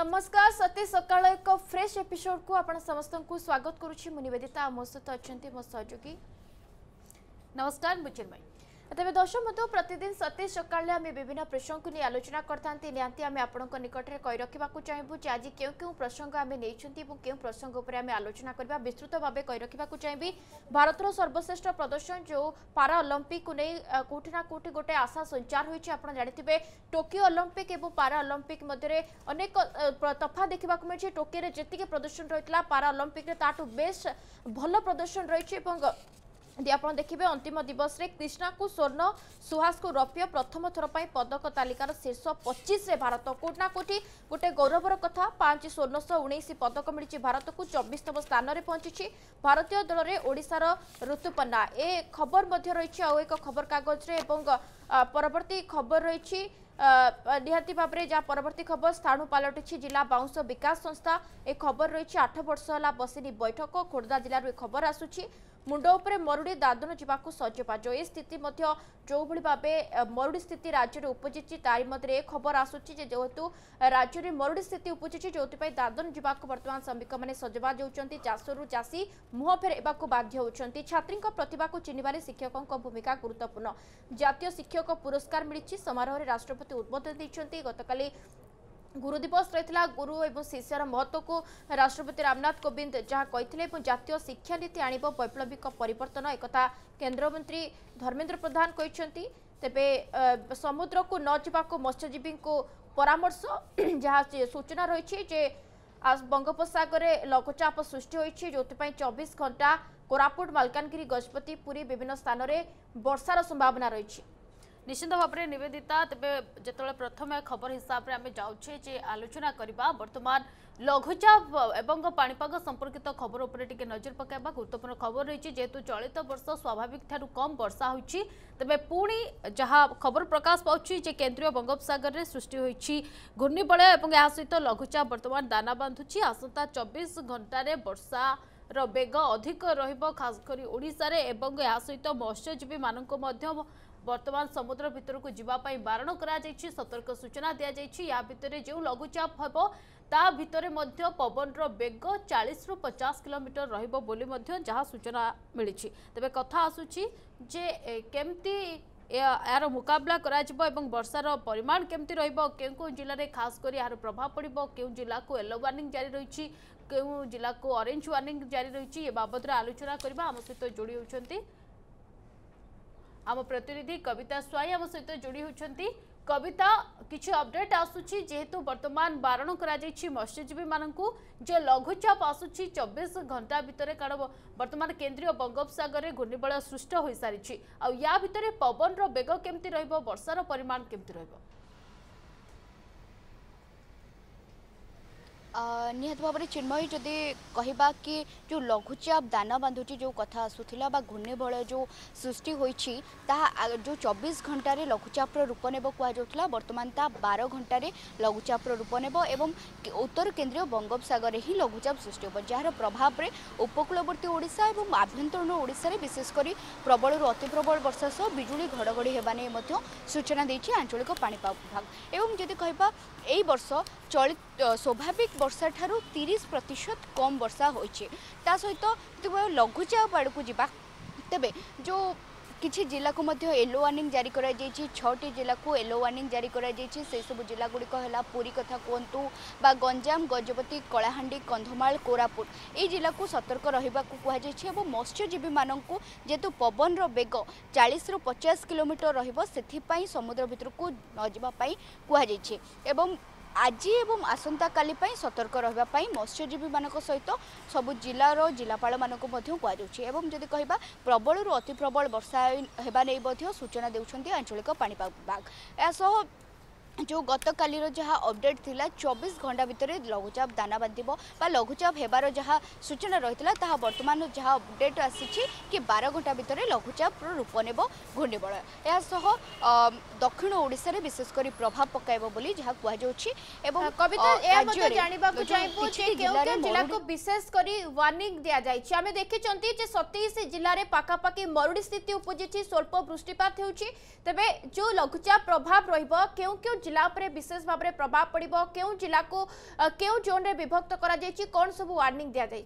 নমস্কার সত্যি সকাল এক ফ্রেশ এপিসোড কু আপনার সমস্ত স্বাগত করুছি মু নিবেদিতা মো সহ অনেক মো সহযোগী নমস্কার মু চিন্ময় তবে দর্শক বন্ধু প্রতিদিন সতেজ সকালে আমি বিভিন্ন প্রসঙ্গ নিয়ে আলোচনা করে নিহতি আমি আপনার নিকটে কই রাখা চাহিবু যে আজ কেউ কেউ প্রসঙ্গ আমি নিয়েছেন এবং কেউ প্রসঙ্গ উপরে আমি আলোচনা করা বিস্তৃত ভাবে কই রাখা চাইবি ভারতর সর্বশ্রেষ্ঠ প্রদর্শন যে পারা অলিম্পিক নেই কোটি না কোটি গোটে আশা সঞ্চার হয়েছে আপনার জাঁথিবে টোকিও অলিম্পিক এবং পারা অলিম্পিক মধ্যে অনেক তফা দেখা মিলছে টোকিওরে যেত প্রদর্শন রয়েছে পারা অলিম্পিক্রে তাঠু বেশ ভাল প্রদর্শন রয়েছে এবং ଆପଣ ଦେଖିବେ ଅନ୍ତିମ ଦିବସରେ କ୍ରିଷ୍ଣାଙ୍କୁ ସ୍ୱର୍ଣ୍ଣ ସୁହାସକୁ ରୌପ୍ୟ ପ୍ରଥମ ଥର ପାଇଁ ପଦକ ତାଲିକାର ଶୀର୍ଷ ପଚିଶରେ ଭାରତ କୋଟି ନା କୋଟି ଗୋଟେ ଗୌରବର କଥା ପାଞ୍ଚ ସ୍ୱର୍ଣ୍ଣ ସହ ଉଣେଇଶ ପଦକ ମିଳିଛି ଭାରତକୁ ଚବିଶତମ ସ୍ଥାନରେ ପହଞ୍ଚିଛି ଭାରତୀୟ ଦଳରେ ଓଡ଼ିଶାର ଋତୁପନ୍ନା ଏ ଖବର ମଧ୍ୟ ରହିଛି ଆଉ ଏକ ଖବରକାଗଜରେ ଏବଂ ପରବର୍ତ୍ତୀ ଖବର ରହିଛି ନିହାତି ଭାବରେ ଯାହା ପରବର୍ତ୍ତୀ ଖବର ସ୍ଥାଣୁ ପାଲଟିଛି ଜିଲ୍ଲା ବାଉଁଶ ବିକାଶ ସଂସ୍ଥା ଏ ଖବର ରହିଛି ଆଠ ବର୍ଷ ହେଲା ବସିନି ବୈଠକ ଖୋର୍ଦ୍ଧା ଜିଲ୍ଲାରୁ ଏ ଖବର ଆସୁଛି ମୁଣ୍ଡ ଉପରେ ମରୁଡ଼ି ଦାଦନ ଯିବାକୁ ସଜବାଜ ଏ ସ୍ଥିତି ମଧ୍ୟ ଯେଉଁଭଳି ଭାବେ ମରୁଡ଼ି ସ୍ଥିତି ରାଜ୍ୟରେ ଉପୁଜିଛି ତାରି ମଧ୍ୟରେ ଏ ଖବର ଆସୁଛି ଯେ ଯେହେତୁ ରାଜ୍ୟରେ ମରୁଡ଼ି ସ୍ଥିତି ଉପୁଜିଛି ଯେଉଁଥିପାଇଁ ଦାଦନ ଯିବାକୁ ବର୍ତ୍ତମାନ ଶ୍ରମିକମାନେ ସଜବାଜ ହେଉଛନ୍ତି ଚାଷରୁ ଚାଷୀ ମୁହଁ ଫେରାଇବାକୁ ବାଧ୍ୟ ହେଉଛନ୍ତି ଛାତ୍ରୀଙ୍କ ପ୍ରତିଭାକୁ ଚିହ୍ନିବାରେ ଶିକ୍ଷକଙ୍କ ଭୂମିକା ଗୁରୁତ୍ୱପୂର୍ଣ୍ଣ ଜାତୀୟ ଶିକ୍ଷକ ପୁରସ୍କାର ମିଳିଛି ସମାରୋହରେ ରାଷ୍ଟ୍ରପତି ଉଦ୍ବୋଧନ ଦେଇଛନ୍ତି ଗତକାଲି গুরু দিবস রয়েছে গুরু এবং শিষ্যর মহত্বক রাষ্ট্রপতি রামনাথ কোবিন্দ যা কে জাতীয় শিক্ষানীতি আনব বৈপ্লবিক পরিবর্তন একথা কেন্দ্রমন্ত্রী ধর্মেন্দ্র প্রধান কিন্তু তেবে সমুদ্রক নযা মৎস্যজীবী পরামর্শ যা সূচনা রয়েছে যে বঙ্গোপসাগরে লঘুচাপ সৃষ্টি হয়েছে যে চব্বিশ ঘণ্টা কোরাপুট মালকানগি গজপতি পুরী বিভিন্ন স্থানের বর্ষার সম্ভাবনা রয়েছে ନିଶ୍ଚିନ୍ତ ଭାବରେ ନିବେଦିତା ତେବେ ଯେତେବେଳେ ପ୍ରଥମେ ଖବର ହିସାବରେ ଆମେ ଯାଉଛେ ଯେ ଆଲୋଚନା କରିବା ବର୍ତ୍ତମାନ ଲଘୁଚାପ ଏବଂ ପାଣିପାଗ ସମ୍ପର୍କିତ ଖବର ଉପରେ ଟିକେ ନଜର ପକାଇବା ଗୁରୁତ୍ୱପୂର୍ଣ୍ଣ ଖବର ରହିଛି ଯେହେତୁ ଚଳିତ ବର୍ଷ ସ୍ୱାଭାବିକ ଠାରୁ କମ୍ ବର୍ଷା ହୋଇଛି ତେବେ ପୁଣି ଯାହା ଖବର ପ୍ରକାଶ ପାଉଛି ଯେ କେନ୍ଦ୍ରୀୟ ବଙ୍ଗୋପସାଗରରେ ସୃଷ୍ଟି ହୋଇଛି ଘୂର୍ଣ୍ଣିବଳୟ ଏବଂ ଏହା ସହିତ ଲଘୁଚାପ ବର୍ତ୍ତମାନ ଦାନା ବାନ୍ଧୁଛି ଆସନ୍ତା ଚବିଶ ଘଣ୍ଟାରେ ବର୍ଷା ର ବେଗ ଅଧିକ ରହିବ ଖାସ କରି ଓଡ଼ିଶାରେ ଏବଂ ଏହା ସହିତ ମତ୍ସ୍ୟଜୀବୀମାନଙ୍କୁ ମଧ୍ୟ ବର୍ତ୍ତମାନ ସମୁଦ୍ର ଭିତରକୁ ଯିବା ପାଇଁ ବାରଣ କରାଯାଇଛି ସତର୍କ ସୂଚନା ଦିଆଯାଇଛି ୟା ଭିତରେ ଯେଉଁ ଲଘୁଚାପ ହେବ ତା ଭିତରେ ମଧ୍ୟ ପବନର ବେଗ ଚାଳିଶରୁ ପଚାଶ କିଲୋମିଟର ରହିବ ବୋଲି ମଧ୍ୟ ଯାହା ସୂଚନା ମିଳିଛି ତେବେ କଥା ଆସୁଛି ଯେ କେମିତି ଏହାର ମୁକାବିଲା କରାଯିବ ଏବଂ ବର୍ଷାର ପରିମାଣ କେମିତି ରହିବ କେଉଁ କେଉଁ ଜିଲ୍ଲାରେ ଖାସ କରି ଏହାର ପ୍ରଭାବ ପଡ଼ିବ କେଉଁ ଜିଲ୍ଲାକୁ ୟେଲୋ ୱାର୍ଣ୍ଣିଂ ଜାରି ରହିଛି କେଉଁ ଜିଲ୍ଲାକୁ ଅରେଞ୍ଜ ୱାର୍ଣ୍ଣିଂ ଜାରି ରହିଛି ଏ ବାବଦରେ ଆଲୋଚନା କରିବା ଆମ ସହିତ ଯୋଡ଼ି ହେଉଛନ୍ତି आम प्रतिनिधि कविता स्वाई आम सहित जोड़ी होती कविता কিছু অপডেট আসুচি যেহেতু বর্তমান বারণ করা যাইছি মৎস্যজীবী মানুষ যে লঘুচাপ আসুচি চব্বিশ ঘণ্টা ভিতরে কারণ বর্তমান কেন্দ্রীয় বঙ্গোপসাগরে ঘূর্ণিবলয় সৃষ্ট হয়ে সারিছি আ ভিতরে পবনর বেগ কেমতি রহব বর্ষার পরিমাণ কেমতি রহব ନିହାତି ଭାବରେ ଚିନ୍ମୟୀ ଯଦି କହିବା କି ଯେଉଁ ଲଘୁଚାପ ଦାନା ବାନ୍ଧୁଛି ଯେଉଁ କଥା ଆସୁଥିଲା ବା ଘୂର୍ଣ୍ଣିବଳୟ ଯେଉଁ ସୃଷ୍ଟି ହୋଇଛି ତାହା ଯେଉଁ ଚବିଶ ଘଣ୍ଟାରେ ଲଘୁଚାପର ରୂପ ନେବ କୁହାଯାଉଥିଲା ବର୍ତ୍ତମାନ ତାହା ବାର ଘଣ୍ଟାରେ ଲଘୁଚାପର ରୂପ ନେବ ଏବଂ ଉତ୍ତର କେନ୍ଦ୍ରୀୟ ବଙ୍ଗୋପସାଗରରେ ହିଁ ଲଘୁଚାପ ସୃଷ୍ଟି ହେବ ଯାହାର ପ୍ରଭାବରେ ଉପକୂଳବର୍ତ୍ତୀ ଓଡ଼ିଶା ଏବଂ ଆଭ୍ୟନ୍ତରୀଣ ଓଡ଼ିଶାରେ ବିଶେଷ କରି ପ୍ରବଳରୁ ଅତି ପ୍ରବଳ ବର୍ଷା ସହ ବିଜୁଳି ଘଡ଼ଘଡ଼ି ହେବା ନେଇ ମଧ୍ୟ ସୂଚନା ଦେଇଛି ଆଞ୍ଚଳିକ ପାଣିପାଗ ବିଭାଗ ଏବଂ ଯଦି କହିବା ଏହି ବର୍ଷ ଚଳି ସ୍ୱାଭାବିକ ବର୍ଷା ଠାରୁ ତିରିଶ ପ୍ରତିଶତ କମ୍ ବର୍ଷା ହୋଇଛି ତା ସହିତ ଯେତେବେଳେ ଲଘୁଚାପ ଆଡ଼କୁ ଯିବା ତେବେ ଯେଉଁ কিছু জেলা এলো ওয়ার্নিং জারি করা যাইছে ছটি জেলা এলো ওয়ার্নিং জারি করা যাইছে সেসব জেলাগুড়ি হল পুরী কথা কুহতু বা গঞ্জাম গজপতি কলাহান্ডি কন্ধমাল কোরাপুট এই জেলা সতর্ক রহবা কুহযাই এবং মৎস্যজীবী মানুষ যেহেতু পবনর বেগ চাশ রু পচাশ কিলোমিটর রহব সেপাই সমুদ্র ভিতরক নযা কুহযাই এবং ଆଜି ଏବଂ ଆସନ୍ତାକାଲି ପାଇଁ ସତର୍କ ରହିବା ପାଇଁ ମତ୍ସ୍ୟଜୀବୀମାନଙ୍କ ସହିତ ସବୁ ଜିଲ୍ଲାର ଜିଲ୍ଲାପାଳମାନଙ୍କୁ ମଧ୍ୟ କୁହାଯାଉଛି ଏବଂ ଯଦି କହିବା ପ୍ରବଳରୁ ଅତି ପ୍ରବଳ ବର୍ଷା ହେବା ନେଇ ମଧ୍ୟ ସୂଚନା ଦେଉଛନ୍ତି ଆଞ୍ଚଳିକ ପାଣିପାଗ ବିଭାଗ ଏହାସହ जो गतकालीर जहाँ अपडेट थी चौबीस घंटा भितर लघुचाप दाना बांध बा लघुचाप होबार जहाँ सूचना रही है बर्तमान जहाँ अपडेट आसी कि बार घंटा भितर लघुचाप रूप नेब घूर्णिबलय यासह दक्षिण ओडार विशेषकर प्रभाव पकड़ बोली जहाँ कहुची एवं वार्निंग दि जाए देखी सतैश जिले पखापाखि मरुड़ी स्थित उपजी स्वल्प वृष्टिपात हो तेज जो लघुचाप प्रभाव रोक क्यों क्यों जिला विशेष भाव में प्रभाव पड़ो क्यों जिला को क्यों जोन में विभक्त कर कौन सब वार्निंग दि जाए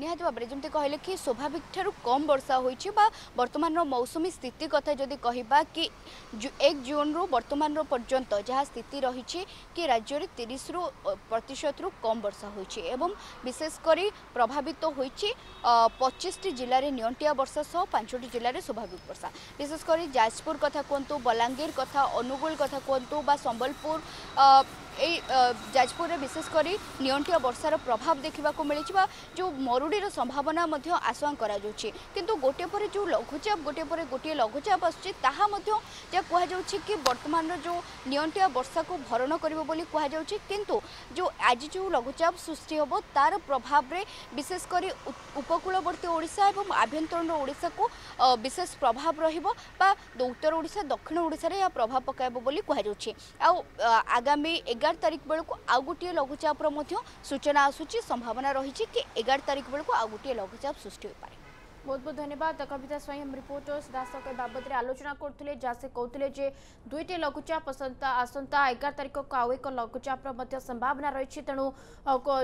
ନିହାତି ଭାବରେ ଯେମିତି କହିଲେ କି ସ୍ୱାଭାବିକ ଠାରୁ କମ୍ ବର୍ଷା ହୋଇଛି ବା ବର୍ତ୍ତମାନର ମୌସୁମୀ ସ୍ଥିତି କଥା ଯଦି କହିବା କି ଏକ ଜୁନ୍ରୁ ବର୍ତ୍ତମାନର ପର୍ଯ୍ୟନ୍ତ ଯାହା ସ୍ଥିତି ରହିଛି କି ରାଜ୍ୟରେ ତିରିଶରୁ ପ୍ରତିଶତରୁ କମ୍ ବର୍ଷା ହୋଇଛି ଏବଂ ବିଶେଷ କରି ପ୍ରଭାବିତ ହୋଇଛି ପଚିଶଟି ଜିଲ୍ଲାରେ ନିଅଣ୍ଟିଆ ବର୍ଷା ସହ ପାଞ୍ଚଟି ଜିଲ୍ଲାରେ ସ୍ୱାଭାବିକ ବର୍ଷା ବିଶେଷ କରି ଯାଜପୁର କଥା କୁହନ୍ତୁ ବଲାଙ୍ଗୀର କଥା ଅନୁଗୁଳ କଥା କୁହନ୍ତୁ ବା ସମ୍ବଲପୁର এই যাজপুরে বিশেষ করে নিয়ন্টিয়া বর্ষার প্রভাব দেখা মিছে যে মরুড়ির সম্ভাবনা আশঙ্কা করা যাচ্ছে কিন্তু গোটে পরে যে লঘুচাপ গোটে পরে গোটিয়ে লঘুচাপ আসছে তাহা যা কুহযাচ্ছে কি বর্তমানর যে নিয়ন্টিয়া বর্ষাকে ভরণ করব বলে কুহযাচ্ছে কিন্তু যে আজ যে লঘুচাপ সৃষ্টি হব তার প্রভাবে বিশেষ করে উপকূলবর্তী ওড়শা এবং আভ্যন্তরীণ ওড়শাকে বিশেষ প্রভাব রহব বা উত্তর ওড়শা দক্ষিণ ওড়শার প্রভাব পকাইব বলে কুহযাচ্ছে আগামী এগার এগার তারিখ বেড়ে আউ গোটিয়ে লঘুচাপর মধ্যে সূচনা আসুচি সম্ভাবনা রয়েছে কি এগার তারিখ বেড়ে আউ গোটিয়ে লঘুচাপ সৃষ্টি হয়ে পড়ে ବହୁତ ବହୁତ ଧନ୍ୟବାଦ କବିତା ସ୍ୱାଇଁ ରିପୋର୍ଟର୍ସ ଦାସଙ୍କ ବାବଦରେ ଆଲୋଚନା କରୁଥିଲେ ଯାହା ସେ କହୁଥିଲେ ଯେ ଦୁଇଟି ଲଘୁଚାପ ଆସନ୍ତା ଏଗାର ତାରିଖକୁ ଆଉ ଏକ ଲଘୁଚାପର ମଧ୍ୟ ସମ୍ଭାବନା ରହିଛି ତେଣୁ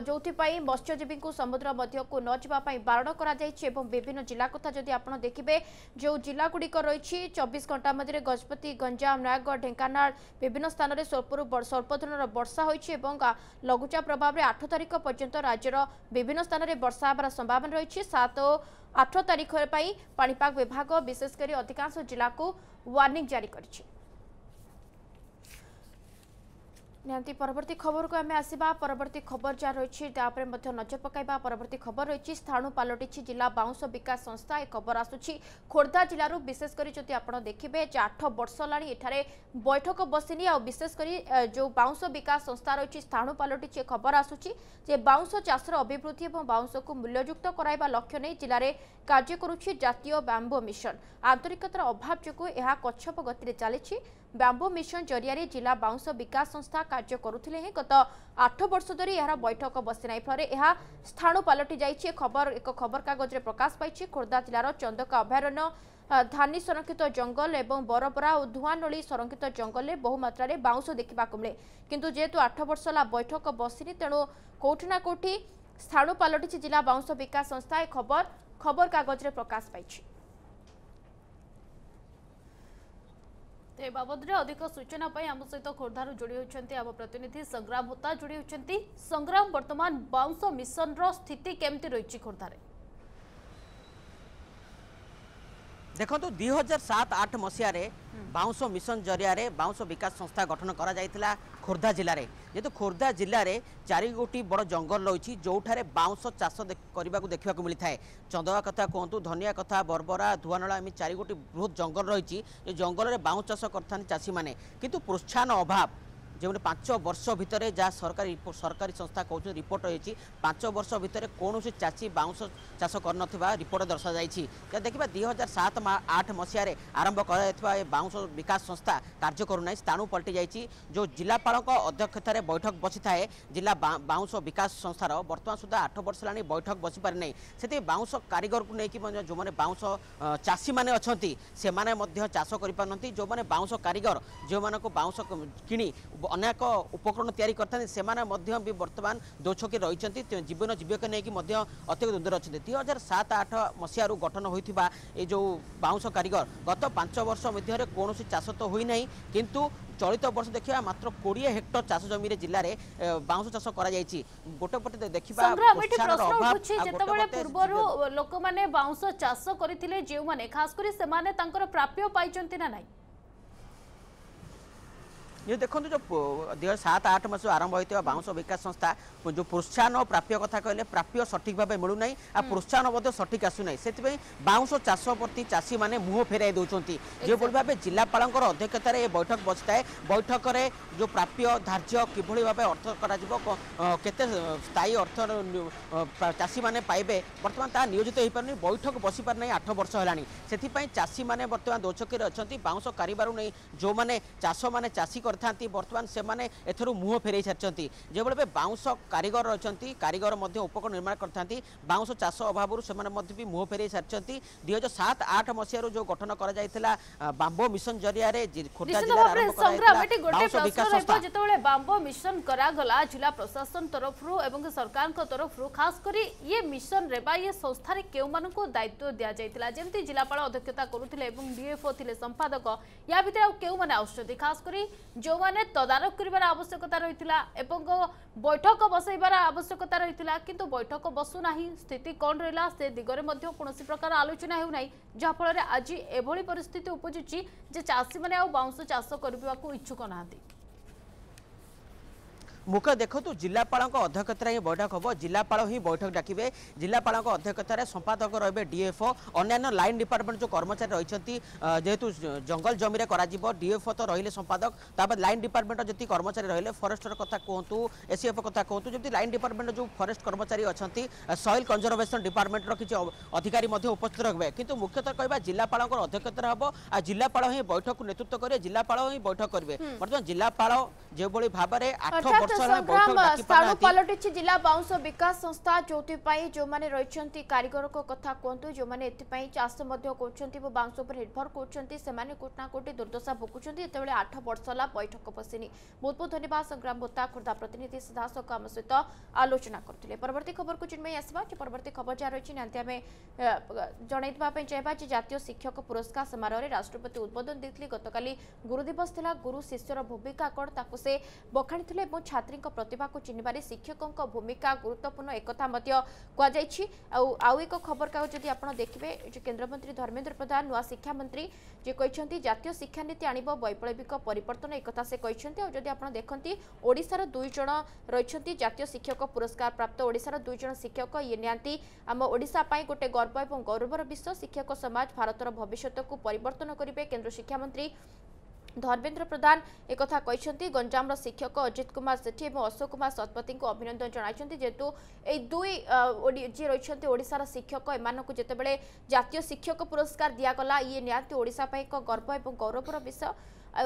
ଯେଉଁଥିପାଇଁ ମତ୍ସ୍ୟଜୀବୀଙ୍କୁ ସମୁଦ୍ର ମଧ୍ୟକୁ ନ ଯିବା ପାଇଁ ବାରଣ କରାଯାଇଛି ଏବଂ ବିଭିନ୍ନ ଜିଲ୍ଲା କଥା ଯଦି ଆପଣ ଦେଖିବେ ଯେଉଁ ଜିଲ୍ଲାଗୁଡ଼ିକ ରହିଛି ଚବିଶ ଘଣ୍ଟା ମଧ୍ୟରେ ଗଜପତି ଗଞ୍ଜାମ ନୟାଗଡ଼ ଢେଙ୍କାନାଳ ବିଭିନ୍ନ ସ୍ଥାନରେ ସ୍ୱଳ୍ପରୁ ସ୍ୱଳ୍ପଧରଣର ବର୍ଷା ହୋଇଛି ଏବଂ ଲଘୁଚାପ ପ୍ରଭାବରେ ଆଠ ତାରିଖ ପର୍ଯ୍ୟନ୍ତ ରାଜ୍ୟର ବିଭିନ୍ନ ସ୍ଥାନରେ ବର୍ଷା ହେବାର ସମ୍ଭାବନା ରହିଛି ସାତ ଓ আঠ তারিখ পাই পাপাগ বিভাগ বিশেষ করে অধিকাংশ জেলা ওয়ার্নিং জারি করেছে ନିହାତି ପରବର୍ତ୍ତୀ ଖବରକୁ ଆମେ ଆସିବା ପରବର୍ତ୍ତୀ ଖବର ଯାହା ରହିଛି ତା ଉପରେ ମଧ୍ୟ ନଜର ପକାଇବା ପରବର୍ତ୍ତୀ ଖବର ରହିଛି ସ୍ଥାଣୁ ପାଲଟିଛି ଜିଲ୍ଲା ବାଉଁଶ ବିକାଶ ସଂସ୍ଥା ଏ ଖବର ଆସୁଛି ଖୋର୍ଦ୍ଧା ଜିଲ୍ଲାରୁ ବିଶେଷ କରି ଯଦି ଆପଣ ଦେଖିବେ ଯେ ଆଠ ବର୍ଷ ହେଲାଣି ଏଠାରେ ବୈଠକ ବସିନି ଆଉ ବିଶେଷ କରି ଯେଉଁ ବାଉଁଶ ବିକାଶ ସଂସ୍ଥା ରହିଛି ସ୍ଥାଣୁ ପାଲଟିଛି ଏ ଖବର ଆସୁଛି ଯେ ବାଉଁଶ ଚାଷର ଅଭିବୃଦ୍ଧି ଏବଂ ବାଉଁଶକୁ ମୂଲ୍ୟଯୁକ୍ତ କରାଇବା ଲକ୍ଷ୍ୟ ନେଇ ଜିଲ୍ଲାରେ କାର୍ଯ୍ୟ କରୁଛି ଜାତୀୟ ବ୍ୟାମ୍ବୋ ମିଶନ ଆନ୍ତରିକତାର ଅଭାବ ଯୋଗୁଁ ଏହା କଚ୍ଛପ ଗତିରେ ଚାଲିଛି ବ୍ୟାମ୍ବୋ ମିଶନ ଜରିଆରେ ଜିଲ୍ଲା ବାଉଁଶ ବିକାଶ ସଂସ୍ଥା କାର୍ଯ୍ୟ କରୁଥିଲେ ହେଁ ଗତ ଆଠ ବର୍ଷ ଧରି ଏହାର ବୈଠକ ବସିନାହିଁ ଫଳରେ ଏହା ସ୍ଥାଣୁ ପାଲଟି ଯାଇଛି ଖବର ଏକ ଖବରକାଗଜରେ ପ୍ରକାଶ ପାଇଛି ଖୋର୍ଦ୍ଧା ଜିଲ୍ଲାର ଚନ୍ଦକା ଅଭୟାରଣ୍ୟ ধানী সংরক্ষিত জঙ্গল এবং বরপরা ও ধুয়ানলি সংরক্ষিত জঙ্গলে বহু মাত্রার বাউঁশ দেখা মিলে কিন্তু যেহেতু আঠ বর্ষ হল বৈঠক বসিনি তেণু কোটি না কোটি স্থান পালটিছে জেলা বাউঁশ বিকাশ সংস্থা এ খবর খবরকাগজে প্রকাশ পাইছে ତ ଏ ବାବଦରେ ଅଧିକ ସୂଚନା ପାଇଁ ଆମ ସହିତ ଖୋର୍ଦ୍ଧାରୁ ଯୋଡ଼ି ହୋଇଛନ୍ତି ଆମ ପ୍ରତିନିଧି ସଂଗ୍ରାମ ହୋତା ଯୋଡ଼ି ହୋଇଛନ୍ତି ସଂଗ୍ରାମ ବର୍ତ୍ତମାନ ବାଉଁଶ ମିଶନର ସ୍ଥିତି କେମିତି ରହିଛି ଖୋର୍ଦ୍ଧାରେ ଦେଖନ୍ତୁ ଦୁଇ ହଜାର ସାତ ଆଠ ମସିହାରେ ବାଉଁଶ ମିଶନ ଜରିଆରେ ବାଉଁଶ ବିକାଶ ସଂସ୍ଥା ଗଠନ କରାଯାଇଥିଲା ଖୋର୍ଦ୍ଧା ଜିଲ୍ଲାରେ ଯେହେତୁ ଖୋର୍ଦ୍ଧା ଜିଲ୍ଲାରେ ଚାରିଗୋଟି ବଡ଼ ଜଙ୍ଗଲ ରହିଛି ଯେଉଁଠାରେ ବାଉଁଶ ଚାଷ କରିବାକୁ ଦେଖିବାକୁ ମିଳିଥାଏ ଚନ୍ଦକା କଥା କୁହନ୍ତୁ ଧନିଆ କଥା ବର୍ବରା ଧୁଆନଳା ଏମିତି ଚାରିଗୋଟି ବୃହତ ଜଙ୍ଗଲ ରହିଛି ଏ ଜଙ୍ଗଲରେ ବାଉଁଶ ଚାଷ କରିଥାନ୍ତି ଚାଷୀମାନେ କିନ୍ତୁ ପ୍ରୋତ୍ସାହନ ଅଭାବ ଯେଉଁଠି ପାଞ୍ଚ ବର୍ଷ ଭିତରେ ଯାହା ସରକାରୀ ସରକାରୀ ସଂସ୍ଥା କହୁଛନ୍ତି ରିପୋର୍ଟ ହୋଇଛି ପାଞ୍ଚ ବର୍ଷ ଭିତରେ କୌଣସି ଚାଷୀ ବାଉଁଶ ଚାଷ କରିନଥିବା ରିପୋର୍ଟ ଦର୍ଶାଯାଇଛି ଦେଖିବା ଦୁଇ ହଜାର ସାତ ଆଠ ମସିହାରେ ଆରମ୍ଭ କରାଯାଇଥିବା ଏ ବାଉଁଶ ବିକାଶ ସଂସ୍ଥା କାର୍ଯ୍ୟ କରୁନାହିଁ ସ୍ଥାଣୁ ପଲଟି ଯାଇଛି ଯେଉଁ ଜିଲ୍ଲାପାଳଙ୍କ ଅଧ୍ୟକ୍ଷତାରେ ବୈଠକ ବସିଥାଏ ଜିଲ୍ଲା ବାଉଁଶ ବିକାଶ ସଂସ୍ଥାର ବର୍ତ୍ତମାନ ସୁଦ୍ଧା ଆଠ ବର୍ଷ ହେଲାଣି ବୈଠକ ବସିପାରିନାହିଁ ସେଥିପାଇଁ ବାଉଁଶ କାରିଗରକୁ ନେଇକି ମଧ୍ୟ ଯେଉଁମାନେ ବାଉଁଶ ଚାଷୀମାନେ ଅଛନ୍ତି ସେମାନେ ମଧ୍ୟ ଚାଷ କରିପାରୁନାହାନ୍ତି ଯେଉଁମାନେ ବାଉଁଶ କାରିଗର ଯେଉଁମାନଙ୍କୁ ବାଉଁଶ କିଣି ଅନେକ ଉପକରଣ ତିଆରି କରିଥାନ୍ତି ସେମାନେ ମଧ୍ୟ ବି ବର୍ତ୍ତମାନ ଦୋଛକି ରହିଛନ୍ତି ଜୀବନ ଜୀବିକା ନେଇକି ମଧ୍ୟ ଅତ୍ୟଧିକ ଦ୍ୱନ୍ଦ୍ୱରେ ଅଛନ୍ତି ଦୁଇ ହଜାର ସାତ ଆଠ ମସିହାରୁ ଗଠନ ହୋଇଥିବା ଏ ଯେଉଁ ବାଉଁଶ କାରିଗର ଗତ ପାଞ୍ଚ ବର୍ଷ ମଧ୍ୟରେ କୌଣସି ଚାଷ ତ ହୋଇନାହିଁ କିନ୍ତୁ চলিত বর্ষ দেখা মাত্র কোড়িয়ে হেক্টর চাষ জমি জেলার বাউঁশ চাষ করা যাই গোটে পটে দেখা যেতবে পূর্বর লোক মানে বাউঁশ চাষ করে যে খাস করে সে প্রাপ্য পাইছেন না নাই ଯେ ଦେଖନ୍ତୁ ଯେଉଁ ଦୁଇ ହଜାର ସାତ ଆଠ ମାସରୁ ଆରମ୍ଭ ହୋଇଥିବା ବାଉଁଶ ବିକାଶ ସଂସ୍ଥା ଯେଉଁ ପ୍ରୋତ୍ସାହନ ପ୍ରାପ୍ୟ କଥା କହିଲେ ପ୍ରାପ୍ୟ ସଠିକ୍ ଭାବେ ମିଳୁନାହିଁ ଆଉ ପ୍ରୋତ୍ସାହନ ମଧ୍ୟ ସଠିକ୍ ଆସୁନାହିଁ ସେଥିପାଇଁ ବାଉଁଶ ଚାଷ ପ୍ରତି ଚାଷୀମାନେ ମୁହଁ ଫେରାଇ ଦେଉଛନ୍ତି ଯେଉଁଭଳି ଭାବେ ଜିଲ୍ଲାପାଳଙ୍କର ଅଧ୍ୟକ୍ଷତାରେ ଏ ବୈଠକ ବସିଥାଏ ବୈଠକରେ ଯେଉଁ ପ୍ରାପ୍ୟ ଧାର୍ଯ୍ୟ କିଭଳି ଭାବେ ଅର୍ଥ କରାଯିବ କେତେ ସ୍ଥାୟୀ ଅର୍ଥ ଚାଷୀମାନେ ପାଇବେ ବର୍ତ୍ତମାନ ତାହା ନିୟୋଜିତ ହୋଇପାରୁନି ବୈଠକ ବସିପାରୁନାହିଁ ଆଠ ବର୍ଷ ହେଲାଣି ସେଥିପାଇଁ ଚାଷୀମାନେ ବର୍ତ୍ତମାନ ଦୋଚକିରେ ଅଛନ୍ତି ବାଉଁଶ କାରିବାରୁ ନେଇ ଯେଉଁମାନେ ଚାଷମାନେ ଚାଷୀ କରି କରିଥାନ୍ତି ବର୍ତ୍ତମାନ ସେମାନେ ଏଥିରୁ ମୁହଁ ଫେରାଇ ସାରିଛନ୍ତି ଯେଭଳି ଭାବେ ବାଉଁଶ କାରିଗର ରହିଛନ୍ତି କାରିଗର ମଧ୍ୟ ଉପକରଣ ନିର୍ମାଣ କରିଥାନ୍ତି ବାଉଁଶ ଚାଷ ଅଭାବରୁ ସେମାନେ ମଧ୍ୟ ବି ମୁହଁ ଫେରାଇ ସାରିଛନ୍ତି ଦୁଇ ହଜାର ସାତ ଆଠ ମସିହାରୁ ଯେଉଁ ଗଠନ କରାଯାଇଥିଲା ବାମ୍ବୋ ମିଶନ ଜରିଆରେ ଖୋର୍ଦ୍ଧା ଜିଲ୍ଲାରେ ଯେତେବେଳେ ବାମ୍ବୋ ମିଶନ କରାଗଲା ଜିଲ୍ଲା ପ୍ରଶାସନ ତରଫରୁ ଏବଂ ସରକାରଙ୍କ ତରଫରୁ ଖାସ କରି ଇଏ ମିଶନରେ ବା ଇଏ ସଂସ୍ଥାରେ କେଉଁମାନଙ୍କୁ ଦାୟିତ୍ୱ ଦିଆଯାଇଥିଲା ଯେମିତି ଜିଲ୍ଲାପାଳ ଅଧ୍ୟକ୍ଷତା କରୁଥିଲେ ଏବଂ ଡିଏଫ୍ଓ ଥିଲେ ସମ୍ପାଦକ ୟା ଭିତରେ ଆଉ କେଉଁମାନେ ଆସୁଛନ୍ତି ଖାସ କରି ଯେଉଁମାନେ ତଦାରଖ କରିବାର ଆବଶ୍ୟକତା ରହିଥିଲା ଏବଂ ବୈଠକ ବସାଇବାର ଆବଶ୍ୟକତା ରହିଥିଲା କିନ୍ତୁ ବୈଠକ ବସୁନାହିଁ ସ୍ଥିତି କ'ଣ ରହିଲା ସେ ଦିଗରେ ମଧ୍ୟ କୌଣସି ପ୍ରକାର ଆଲୋଚନା ହେଉନାହିଁ ଯାହାଫଳରେ ଆଜି ଏଭଳି ପରିସ୍ଥିତି ଉପୁଜିଛି ଯେ ଚାଷୀମାନେ ଆଉ ବାଉଁଶ ଚାଷ କରିବାକୁ ଇଚ୍ଛୁକ ନାହାନ୍ତି ମୁକ ଦେଖନ୍ତୁ ଜିଲ୍ଲାପାଳଙ୍କ ଅଧ୍ୟକ୍ଷତାରେ ହିଁ ବୈଠକ ହେବ ଜିଲ୍ଲାପାଳ ହିଁ ବୈଠକ ଡାକିବେ ଜିଲ୍ଲାପାଳଙ୍କ ଅଧ୍ୟକ୍ଷତାରେ ସମ୍ପାଦକ ରହିବେ ଡିଏଫଓ ଅନ୍ୟାନ୍ୟ ଲାଇନ୍ ଡିପାର୍ଟମେଣ୍ଟ ଯେଉଁ କର୍ମଚାରୀ ରହିଛନ୍ତି ଯେହେତୁ ଜଙ୍ଗଲ ଜମିରେ କରାଯିବ ଡିଏଫଓ ତ ରହିଲେ ସମ୍ପାଦକ ତାପରେ ଲାଇନ୍ ଡିପାର୍ଟମେଣ୍ଟର ଯେତିକି କର୍ମଚାରୀ ରହିଲେ ଫରେଷ୍ଟର କଥା କୁହନ୍ତୁ ଏସିଏଫ୍ କଥା କୁହନ୍ତୁ ଯେମିତି ଲାଇନ୍ ଡିପାର୍ଟମେଣ୍ଟର ଯେଉଁ ଫରେଷ୍ଟ କର୍ମଚାରୀ ଅଛନ୍ତି ସଏଲ୍ କଞ୍ଜରଭେସନ୍ ଡିପାର୍ଟମେଣ୍ଟର କିଛି ଅଧିକାରୀ ମଧ୍ୟ ଉପସ୍ଥିତ ରହିବେ କିନ୍ତୁ ମୁଖ୍ୟତଃ କହିବା ଜିଲ୍ଲାପାଳଙ୍କର ଅଧ୍ୟକ୍ଷତାରେ ହେବ ଆଉ ଜିଲ୍ଲାପାଳ ହିଁ ବୈଠକକୁ ନେତୃତ୍ୱ କରିବେ ଜିଲ୍ଲାପାଳ ହିଁ ବୈଠକ କରିବେ ବର୍ତ୍ତମାନ ଜିଲ୍ଲାପାଳ যেভাবে ভাবে আঠ বর্ষ जिला बाउंश विकास संस्था रही कारीगर कथा प्रतिनिधि आलोचना करते खबर को चिन्मय खबर जहाँ रही आम चाहे जितियों शिक्षक पुरस्कार समारोह राष्ट्रपति उद्बोधन देते गत गुरुदिवस गुरु शिष्य भूमिका कौन ताक से बखाणी थे छात्र ছাত্রীঙ্ প্রতিভাকে চিহ্নবার শিক্ষকঙ্ ভূমিকা গুরুত্বপূর্ণ একথা কুযাই আউ এক খবরকাগজ যদি আপনার দেখবে যে কেন্দ্রমন্ত্রী ধর্মেন্দ্র প্রধান নূয়া শিক্ষামন্ত্রী যে কিন্তু জাতীয় শিক্ষানীতি আনব বৈপ্লবিক পরিবর্তন একথা সে কিন্তু যদি আপনার দেখেন ওড়শার দুইজন রয়েছেন জাতীয় শিক্ষক পুরস্কার প্রাপ্ত ওড়শার দুইজন শিক্ষক ইয়ে নিহতি আম ওড়শা গোটে গর্ব এবং গৌরবর বিষয় শিক্ষক সমাজ ভারতর ভবিষ্যতকু পরিবর্তন করবে কেন্দ্র শিক্ষামন্ত্রী ଧର୍ମେନ୍ଦ୍ର ପ୍ରଧାନ ଏକଥା କହିଛନ୍ତି ଗଞ୍ଜାମର ଶିକ୍ଷକ ଅଜିତ କୁମାର ସେଠୀ ଏବଂ ଅଶୋକ କୁମାର ଶତପଥୀଙ୍କୁ ଅଭିନନ୍ଦନ ଜଣାଇଛନ୍ତି ଯେହେତୁ ଏହି ଦୁଇ ଯିଏ ରହିଛନ୍ତି ଓଡ଼ିଶାର ଶିକ୍ଷକ ଏମାନଙ୍କୁ ଯେତେବେଳେ ଜାତୀୟ ଶିକ୍ଷକ ପୁରସ୍କାର ଦିଆଗଲା ଇଏ ନିହାତି ଓଡ଼ିଶା ପାଇଁ ଏକ ଗର୍ବ ଏବଂ ଗୌରବର ବିଷୟ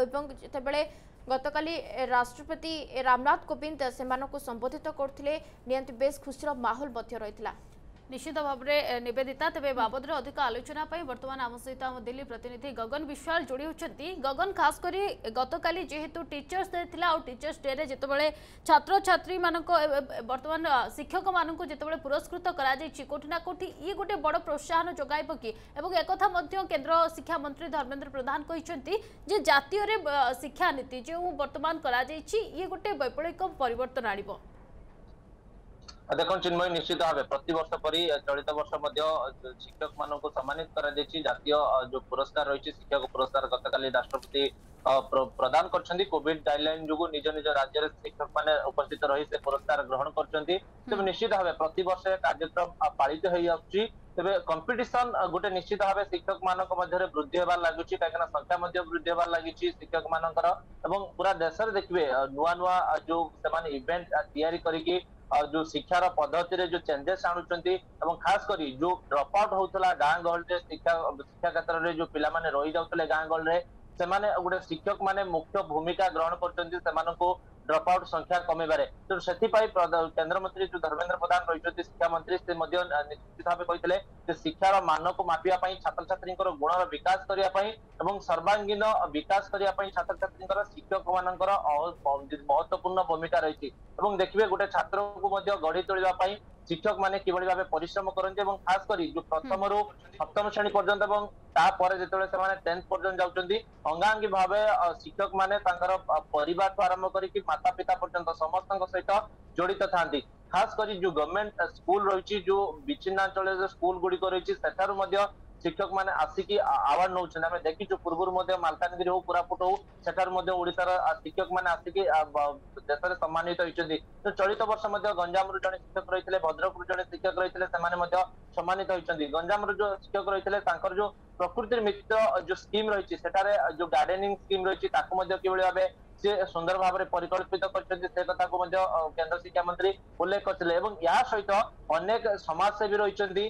ଏବଂ ଯେତେବେଳେ ଗତକାଲି ରାଷ୍ଟ୍ରପତି ରାମନାଥ କୋବିନ୍ଦ ସେମାନଙ୍କୁ ସମ୍ବୋଧିତ କରୁଥିଲେ ନିହାତି ବେଶ୍ ଖୁସିର ମାହୋଲ ମଧ୍ୟ ରହିଥିଲା নিশ্চিত ভাবে নিবেদিতা তবে বাবদরে অধিক আলোচনা পাই বর্তমান আম সহিত আম দিল্লি প্রতিনিধি গগন বিশ্বাল যোড়ি হচ্ছেন্তি গগন খাস করে গতকালি যেহেতু টিচর্স ডে থিলা আর টিচর্স ডে রে যেতবেলে ছাত্র ছাত্রী মানক বর্তমান শিক্ষক মানক যেতবেলে পুরস্কৃত করা যাইছি কোটি না কোটি ইয়ে গোটে বড় প্রোৎসাহন যোগাইব কি এবং একথা মধ্য কেন্দ্র শিক্ষা মন্ত্রী ধর্মেন্দ্র প্রধান কইছন্তি যে জাতীয়রে শিক্ষা নীতি যে বর্তমান করা যাইছি ইয়ে গোটে বৈপ্লবিক পরিবর্তন আনিব দেখুন ଚିନ୍ମୟ ନିଶ୍ଚିତ ଭାବେ ପ୍ରତିବର୍ଷ ପରି ଚଳିତ ବର୍ଷ ମଧ୍ୟ ଶିକ୍ଷକମାନଙ୍କୁ ସମ୍ମାନିତ କରାଯାଇଛି ଜାତୀୟ ଯୋଉ ପୁରସ୍କାର ରହିଛି ଶିକ୍ଷକ ପୁରସ୍କାର ଗତକାଲି ରାଷ୍ଟ୍ରପତି ପ୍ରଦାନ କରିଛନ୍ତି କୋଭିଡ ଗାଇଡଲାଇନ ଯୋଗୁ ନିଜ ନିଜ ରାଜ୍ୟରେ ଶିକ୍ଷକମାନେ ଉପସ୍ଥିତ ରହି ସେ ପୁରସ୍କାର ଗ୍ରହଣ କରିଛନ୍ତି ତେବେ ନିଶ୍ଚିତ ଭାବେ ପ୍ରତିବର୍ଷ କାର୍ଯ୍ୟକ୍ରମ ପାଳିତ ହେଇଆସୁଛି ତେବେ କମ୍ପିଟିସନ ଗୋଟେ ନିଶ୍ଚିତ ଭାବେ ଶିକ୍ଷକ ମାନଙ୍କ ମଧ୍ୟରେ ବୃଦ୍ଧି ହେବାର ଲାଗୁଛି କାହିଁକିନା ସଂଖ୍ୟା ମଧ୍ୟ ବୃଦ୍ଧି ହେବାର ଲାଗିଛି ଶିକ୍ଷକ ମାନଙ୍କର ଏବଂ ପୁରା ଦେଶରେ ଦେଖିବେ ନୂଆ ନୂଆ ଯୋଉ ସେମାନେ ଇଭେଣ୍ଟ ତିଆରି କରିକି जो शिक्षार पद्धति जो चेंजेस आणुंट खास कर जो ड्रप आउट होता गाँ गहल शिक्षा शिक्षा क्षेत्र में जो पिलाने रही जाते गाँ गहल से गोटे शिक्षक मैंने मुख्य भूमिका ग्रहण कर ଡ୍ରପ୍ ଆଉଟ୍ ସଂଖ୍ୟା କମିବାରେ ତେଣୁ ସେଥିପାଇଁ କେନ୍ଦ୍ରମନ୍ତ୍ରୀ ଯୋଉ ଧର୍ମେନ୍ଦ୍ର ପ୍ରଧାନ ରହିଛନ୍ତି ଶିକ୍ଷାମନ୍ତ୍ରୀ ସେ ମଧ୍ୟ ନିଶ୍ଚିତ ଭାବେ କହିଥିଲେ ଯେ ଶିକ୍ଷାର ମାନକୁ ମାପିବା ପାଇଁ ଛାତ୍ରଛାତ୍ରୀଙ୍କର ଗୁଣର ବିକାଶ କରିବା ପାଇଁ ଏବଂ ସର୍ବାଙ୍ଗୀନ ବିକାଶ କରିବା ପାଇଁ ଛାତ୍ରଛାତ୍ରୀଙ୍କର ଶିକ୍ଷକ ମାନଙ୍କର ମହତ୍ୱପୂର୍ଣ୍ଣ ଭୂମିକା ରହିଛି ଏବଂ ଦେଖିବେ ଗୋଟେ ଛାତ୍ରକୁ ମଧ୍ୟ ଗଢି ତୋଳିବା ପାଇଁ শিক্ষক মানে কিভাবে ভাবে পরিশ্রম করতে এবং খাস করে যে প্রথম রু সপ্তম শ্রেণী পর্যন্ত এবং তারপরে যেতবে সে টেন্থ পর্যন্ত যাচ্ছেন অঙ্গাঙ্গি ভাবে শিক্ষক মানে তাঁর পরিবার আরম্ভ করি মাতা পিতা পর্যন্ত সমস্ত সহিত জড়িত থাকে খাস করে যে গভর্নমেন্ট স্কুল রয়েছে যে বিচ্ছিন্নাঞ্চলের যে স্কুল গুড়ি রয়েছে সেঠার মধ্যে ଶିକ୍ଷକ ମାନେ ଆସିକି ଆୱାର୍ଡ ନଉଛନ୍ତି ଆମେ ଦେଖିଛୁ ପୂର୍ବରୁ ମଧ୍ୟ ମାଲକାନଗିରି ହଉ କୋରାପୁଟ ହଉ ସେଠାରେ ମଧ୍ୟ ଓଡିଶାର ଶିକ୍ଷକ ମାନେ ଆସିକି ଦେଶରେ ସମ୍ମାନିତ ହୋଇଛନ୍ତି ଚଳିତ ବର୍ଷ ମଧ୍ୟ ଗଞ୍ଜାମରୁ ଜଣେ ଶିକ୍ଷକ ରହିଥିଲେ ଭଦ୍ରକରୁ ଜଣେ ଶିକ୍ଷକ ରହିଥିଲେ ସେମାନେ ମଧ୍ୟ ସମ୍ମାନିତ ହୋଇଛନ୍ତି ଗଞ୍ଜାମରୁ ଯୋଉ ଶିକ୍ଷକ ରହିଥିଲେ ତାଙ୍କର ଯୋଉ ପ୍ରକୃତି ମିତ୍ର ଯୋଉ ସ୍କିମ୍ ରହିଛି ସେଠାରେ ଯୋଉ ଗାର୍ଡେନିଂ ସ୍କିମ୍ ରହିଛି ତାକୁ ମଧ୍ୟ କିଭଳି ଭାବେ ସେ ସୁନ୍ଦର ଭାବରେ ପରିକଳ୍ପିତ କରିଛନ୍ତି ସେ କଥାକୁ ମଧ୍ୟ କେନ୍ଦ୍ର ଶିକ୍ଷାମନ୍ତ୍ରୀ ଉଲ୍ଲେଖ କରିଥିଲେ ଏବଂ ଏହା ସହିତ ଅନେକ ସମାଜସେବୀ ରହିଛନ୍ତି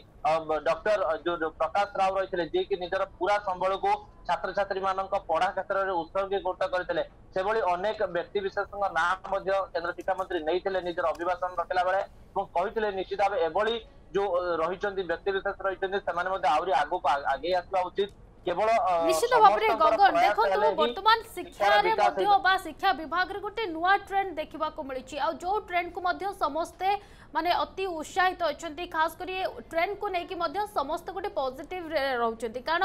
ଡକ୍ଟର ଯୋଉ ପ୍ରକାଶ ରାଓ ରହିଥିଲେ ଯିଏକି ନିଜର ପୁରା ସମ୍ବଳକୁ ଛାତ୍ରଛାତ୍ରୀ ମାନଙ୍କ ପଢା କ୍ଷେତ୍ରରେ ଉତ୍ସର୍ଗୀକୃତ କରିଥିଲେ ସେଭଳି ଅନେକ ବ୍ୟକ୍ତିବିଶେଷଙ୍କ ନାଁ ମଧ୍ୟ କେନ୍ଦ୍ର ଶିକ୍ଷାମନ୍ତ୍ରୀ ନେଇଥିଲେ ନିଜର ଅଭିଭାଷଣ ରଖିଲା ବେଳେ ଏବଂ କହିଥିଲେ ନିଶ୍ଚିତ ଭାବେ ଏଭଳି ଯୋଉ ରହିଛନ୍ତି ବ୍ୟକ୍ତିବିଶେଷ ରହିଛନ୍ତି ସେମାନେ ମଧ୍ୟ ଆହୁରି ଆଗକୁ ଆଗେଇ ଆସିବା ଉଚିତ কেবল নিশ্চিত ভাবে গগন দেখন্তু বর্তমান শিক্ষারে মধ্য বা শিক্ষা বিভাগরে গোটে নুয়া ট্রেন্ড দেখিবাকু মিলিছি আ যো ট্রেন্ড কু মধ্য সমস্তে মানে অতি উৎসাহিত অছন্তি খাস করি ট্রেন্ড কু নেকি মধ্য সমস্ত গোটে পজিটিভ রহুচন্তি কারণ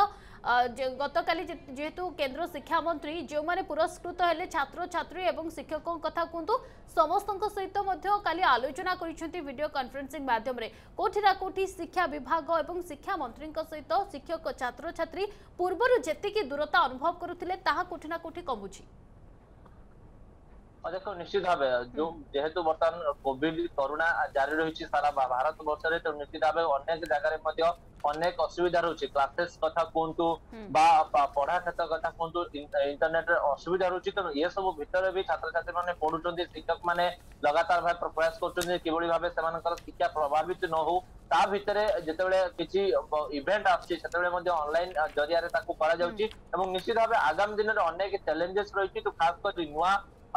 গতকালি যেহেতু কেন্দ্র শিক্ষামন্ত্রী যে পুরস্কৃত হলে ছাত্রছাত্রী এবং শিক্ষক কথা কুহতু সমস্ত সহিত কালি আলোচনা করেছেন ভিডিও কনফরেন্সিং মাধ্যমে কোটি না কোটি শিক্ষা বিভাগ এবং শিক্ষামন্ত্রী সহিত শিক্ষক ছাত্রছাত্রী পূর্বর যেত দূরতা অনুভব করুলে তাহা কোটি না কোটি কমুছে ଦେଖ ନିଶ୍ଚିତ ଭାବେ ଯୋଉ ଯେହେତୁ ବର୍ତ୍ତମାନ କୋଭିଡ କରୋନା ଜାରି ରହିଛି ସାରା ଭାରତ ବର୍ଷରେ ତେଣୁ ନିଶ୍ଚିତ ଭାବେ ଅନେକ ଜାଗାରେ ମଧ୍ୟ ଅନେକ ଅସୁବିଧା ରହୁଛି କ୍ଲାସେସ କଥା କୁହନ୍ତୁ ବା ପଢା କ୍ଷେତ୍ର କଥା କୁହନ୍ତୁ ଇଣ୍ଟରନେଟରେ ଅସୁବିଧା ରହୁଛି ତେଣୁ ଏସବୁ ଭିତରେ ବି ଛାତ୍ରଛାତ୍ରୀ ମାନେ ପଢୁଛନ୍ତି ଶିକ୍ଷକ ମାନେ ଲଗାତାର ଭାବେ ପ୍ରୟାସ କରୁଛନ୍ତି କିଭଳି ଭାବେ ସେମାନଙ୍କର ଶିକ୍ଷା ପ୍ରଭାବିତ ନ ହଉ ତା ଭିତରେ ଯେତେବେଳେ କିଛି ଇଭେଣ୍ଟ ଆସୁଛି ସେତେବେଳେ ମଧ୍ୟ ଅନଲାଇନ ଜରିଆରେ ତାକୁ କରାଯାଉଛି ଏବଂ ନିଶ୍ଚିତ ଭାବେ ଆଗାମୀ ଦିନରେ ଅନେକ ଚ୍ୟାଲେଞ୍ଜେସ ରହିଛି ତ ଖାସ କରି ନୂଆ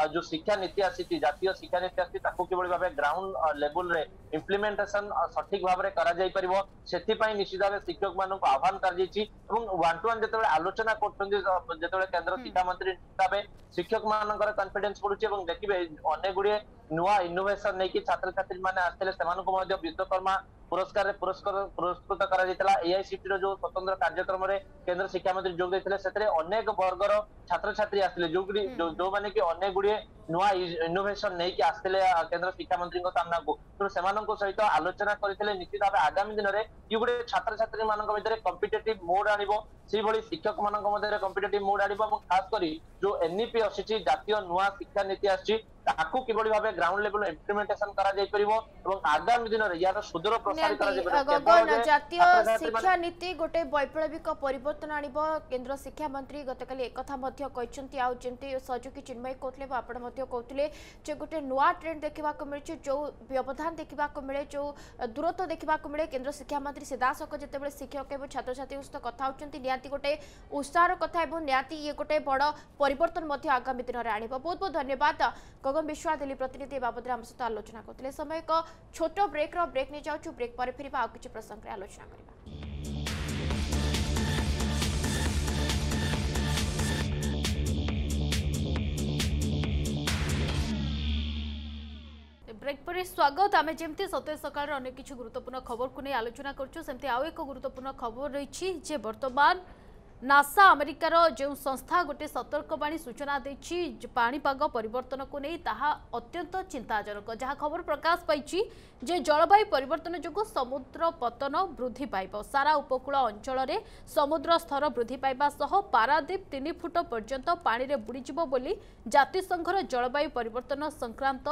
ଯୋଉ ଶିକ୍ଷାନୀତି ଆସିଛି ଜାତୀୟ ଶିକ୍ଷାନୀତି ଆସିଛି ତାକୁ କିଭଳି ଭାବେ ଗ୍ରାଉଣ୍ଡ ଲେବୁଲରେ ଇମ୍ପ୍ଲିମେଣ୍ଟେସନ ସଠିକ ଭାବରେ କରାଯାଇପାରିବ ସେଥିପାଇଁ ନିଶ୍ଚିତ ଭାବେ ଶିକ୍ଷକ ମାନଙ୍କୁ ଆହ୍ୱାନ କରାଯାଇଛି ଏବଂ ୱାନ୍ ଟୁ ୱାନ ଯେତେବେଳେ ଆଲୋଚନା କରୁଛନ୍ତି ଯେତେବେଳେ କେନ୍ଦ୍ର ଶିକ୍ଷାମନ୍ତ୍ରୀ ହିସାବରେ ଶିକ୍ଷକ ମାନଙ୍କର କନଫିଡେନ୍ସ ପଡୁଛି ଏବଂ ଦେଖିବେ ଅନେକ ଗୁଡିଏ ନୂଆ ଇନୋଭେସନ ନେଇକି ଛାତ୍ରଛାତ୍ରୀ ମାନେ ଆସିଥିଲେ ସେମାନଙ୍କୁ ମଧ୍ୟ ବିଶ୍ୱକର୍ମା ପୁରସ୍କାରରେ ପୁରସ୍କାର ପୁରସ୍କୃତ କରାଯାଇଥିଲା ଏଆଇସିଟିର ଯୋଉ ସ୍ୱତନ୍ତ୍ର କାର୍ଯ୍ୟକ୍ରମରେ କେନ୍ଦ୍ର ଶିକ୍ଷାମନ୍ତ୍ରୀ ଯୋଗ ଦେଇଥିଲେ ସେଥିରେ ଅନେକ ବର୍ଗର ଛାତ୍ରଛାତ୍ରୀ ଆସିଥିଲେ ଯୋଉଠି ଯୋଉମାନେ କି ଅନେକ ଗୁଡିଏ ନୂଆ ଇନୋଭେସନ ନେଇକି ଆସିଥିଲେ କେନ୍ଦ୍ର ଶିକ୍ଷାମନ୍ତ୍ରୀଙ୍କ ସାମ୍ନାକୁ ତେଣୁ ସେମାନଙ୍କ ସହିତ ଆଲୋଚନା କରିଥିଲେ ନିଶ୍ଚିତ ଭାବେ ଆଗାମୀ ଦିନରେ ଇଏ ଗୋଟେ ଛାତ୍ରଛାତ୍ରୀ ମାନଙ୍କ ଭିତରେ କମ୍ପିଟେଟିଭ ମୋଡ୍ ଆଣିବ ସେଇଭଳି ଶିକ୍ଷକ ମାନଙ୍କ ମଧ୍ୟରେ କମ୍ପିଟେଟିଭ ମୋଡ୍ ଆଣିବ ଏବଂ ଖାସ କରି ଯୋଉ ଏନ୍ଇପି ଆସିଛି ଜାତୀୟ ନୂଆ ଶିକ୍ଷାନୀତି ଆସିଛି ତାକୁ କିଭଳି ଭାବେ ଗ୍ରାଉଣ୍ଡ ଲେଭଲ ଇମ୍ପ୍ଲିମେଣ୍ଟେସନ କରାଯାଇପାରିବ ଏବଂ ଆଗାମୀ ଦିନରେ ଏହାର ସୁଦୂର गगन जय शिक्षा नीति गोटे वैप्लविक परिवर्तन आणव केन्द्र शिक्षा मंत्री गत काली एक आमती चिन्मय कहते आपते जो गोटे नुआ ट्रेड देखा मिले जो व्यवधान देखा मिले जो दूरत देखा मिले केन्द्र शिक्षामंत्री सीधासख जो शिक्षक और छात्र छात्री सहित कथा होती गोटे उत्साह कथा निहाती ये गोटे बड़ परिवर्तन आगामी दिन में आने बहुत बहुत धन्यवाद गगन विश्वास दिल्ली प्रतिनिधि बाबद आलोचना करते समय एक छोट ब्रेक र ब्रेक नहीं जाऊँ ब्रेक ବ୍ରେକ୍ ପରେ ଫେରିବା ଆଉ କିଛି ପ୍ରସଙ୍ଗରେ ଆଲୋଚନା କରିବା ବ୍ରେକ୍ ପରେ ସ୍ୱାଗତ ଆମେ ଯେମିତି ସତେଜ ସକାଳରେ ଅନେକ କିଛି ଗୁରୁତ୍ୱପୂର୍ଣ୍ଣ ଖବରକୁ ନେଇ ଆଲୋଚନା କରୁଛୁ ସେମିତି ଆଉ ଏକ ଗୁରୁତ୍ୱପୂର୍ଣ୍ଣ ଖବର ରହିଛି ଯେ ବର୍ତ୍ତମାନ ନାସା ଆମେରିକାର ଯେଉଁ ସଂସ୍ଥା ଗୋଟିଏ ସତର୍କବାଣୀ ସୂଚନା ଦେଇଛି ପାଣିପାଗ ପରିବର୍ତ୍ତନକୁ ନେଇ ତାହା ଅତ୍ୟନ୍ତ ଚିନ୍ତାଜନକ ଯାହା ଖବର ପ୍ରକାଶ ପାଇଛି ଯେ ଜଳବାୟୁ ପରିବର୍ତ୍ତନ ଯୋଗୁଁ ସମୁଦ୍ର ପତନ ବୃଦ୍ଧି ପାଇବ ସାରା ଉପକୂଳ ଅଞ୍ଚଳରେ ସମୁଦ୍ର ସ୍ତର ବୃଦ୍ଧି ପାଇବା ସହ ପାରାଦ୍ୱୀପ ତିନି ଫୁଟ ପର୍ଯ୍ୟନ୍ତ ପାଣିରେ ବୁଡ଼ିଯିବ ବୋଲି ଜାତିସଂଘର ଜଳବାୟୁ ପରିବର୍ତ୍ତନ ସଂକ୍ରାନ୍ତ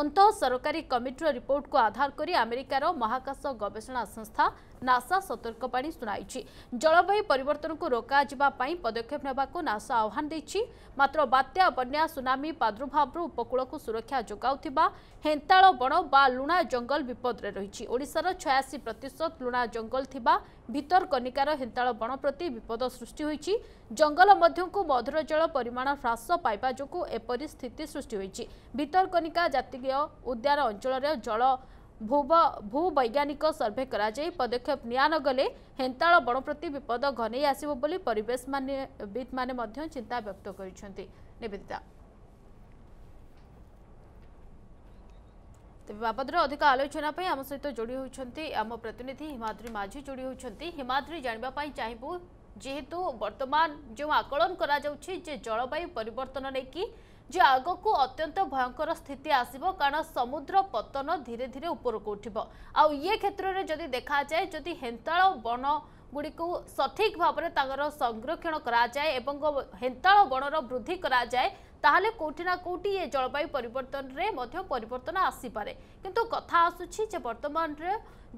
ଅନ୍ତଃ ସରକାରୀ କମିଟିର ରିପୋର୍ଟକୁ ଆଧାର କରି ଆମେରିକାର ମହାକାଶ ଗବେଷଣା ସଂସ୍ଥା ନାସା ସତର୍କବାଣୀ ଶୁଣାଇଛି ଜଳବାୟୁ ପରିବର୍ତ୍ତନକୁ ରୋକାଯିବା ପାଇଁ ପଦକ୍ଷେପ ନେବାକୁ ନାସା ଆହ୍ୱାନ ଦେଇଛି ମାତ୍ର ବାତ୍ୟା ବନ୍ୟା ସୁନାମି ପ୍ରାଦୁର୍ଭାବରୁ ଉପକୂଳକୁ ସୁରକ୍ଷା ଯୋଗାଉଥିବା ହେନ୍ତାଳ ବଣ ବା ଲୁଣା ଜଙ୍ଗଲ ବିପଦରେ ରହିଛି ଓଡ଼ିଶାର ଛୟାଅଶୀ ପ୍ରତିଶତ ଲୁଣା ଜଙ୍ଗଲ ଥିବା ଭିତରକନିକାର ହେନ୍ତାଳ ବଣ ପ୍ରତି ବିପଦ ସୃଷ୍ଟି ହୋଇଛି ଜଙ୍ଗଲ ମଧ୍ୟକୁ ମଧୁର ଜଳ ପରିମାଣ ହ୍ରାସ ପାଇବା ଯୋଗୁଁ ଏପରି ସ୍ଥିତି ସୃଷ୍ଟି ହୋଇଛି ଭିତରକନିକା ଜାତୀୟ ଉଦ୍ୟାନ ଅଞ୍ଚଳରେ ଜଳ ଭୂବୈଜ୍ଞାନିକ ସର୍ଭେ କରାଯାଇ ପଦକ୍ଷେପ ନିଆ ନଗଲେ ହେନ୍ତାଳ ବଣ ପ୍ରତି ବିପଦ ଘନେଇ ଆସିବ ବୋଲି ପରିବେଶବିତ୍ମାନେ ମଧ୍ୟ ଚିନ୍ତା ବ୍ୟକ୍ତ କରିଛନ୍ତି ନିବେଦିତା ତେବେ ବାବଦରେ ଅଧିକ ଆଲୋଚନା ପାଇଁ ଆମ ସହିତ ଯୋଡ଼ି ହୋଇଛନ୍ତି ଆମ ପ୍ରତିନିଧି ହିମାଦ୍ରୀ ମାଝୀ ଯୋଡ଼ି ହୋଇଛନ୍ତି ହିମାଦ୍ରୀ ଜାଣିବା ପାଇଁ ଚାହିଁବୁ ଯେହେତୁ ବର୍ତ୍ତମାନ ଯେଉଁ ଆକଳନ କରାଯାଉଛି ଯେ ଜଳବାୟୁ ପରିବର୍ତ୍ତନ ନେଇକି ଯେ ଆଗକୁ ଅତ୍ୟନ୍ତ ଭୟଙ୍କର ସ୍ଥିତି ଆସିବ କାରଣ ସମୁଦ୍ର ପତନ ଧୀରେ ଧୀରେ ଉପରକୁ ଉଠିବ ଆଉ ଇଏ କ୍ଷେତ୍ରରେ ଯଦି ଦେଖାଯାଏ ଯଦି ହେନ୍ତାଳ ବଣ ଗୁଡ଼ିକୁ ସଠିକ୍ ଭାବରେ ତାଙ୍କର ସଂରକ୍ଷଣ କରାଯାଏ ଏବଂ ହେନ୍ତାଳ ବଣର ବୃଦ୍ଧି କରାଯାଏ ତାହେଲେ କେଉଁଠି ନା କେଉଁଠି ଏ ଜଳବାୟୁ ପରିବର୍ତ୍ତନରେ ମଧ୍ୟ ପରିବର୍ତ୍ତନ ଆସିପାରେ କିନ୍ତୁ କଥା ଆସୁଛି ଯେ ବର୍ତ୍ତମାନରେ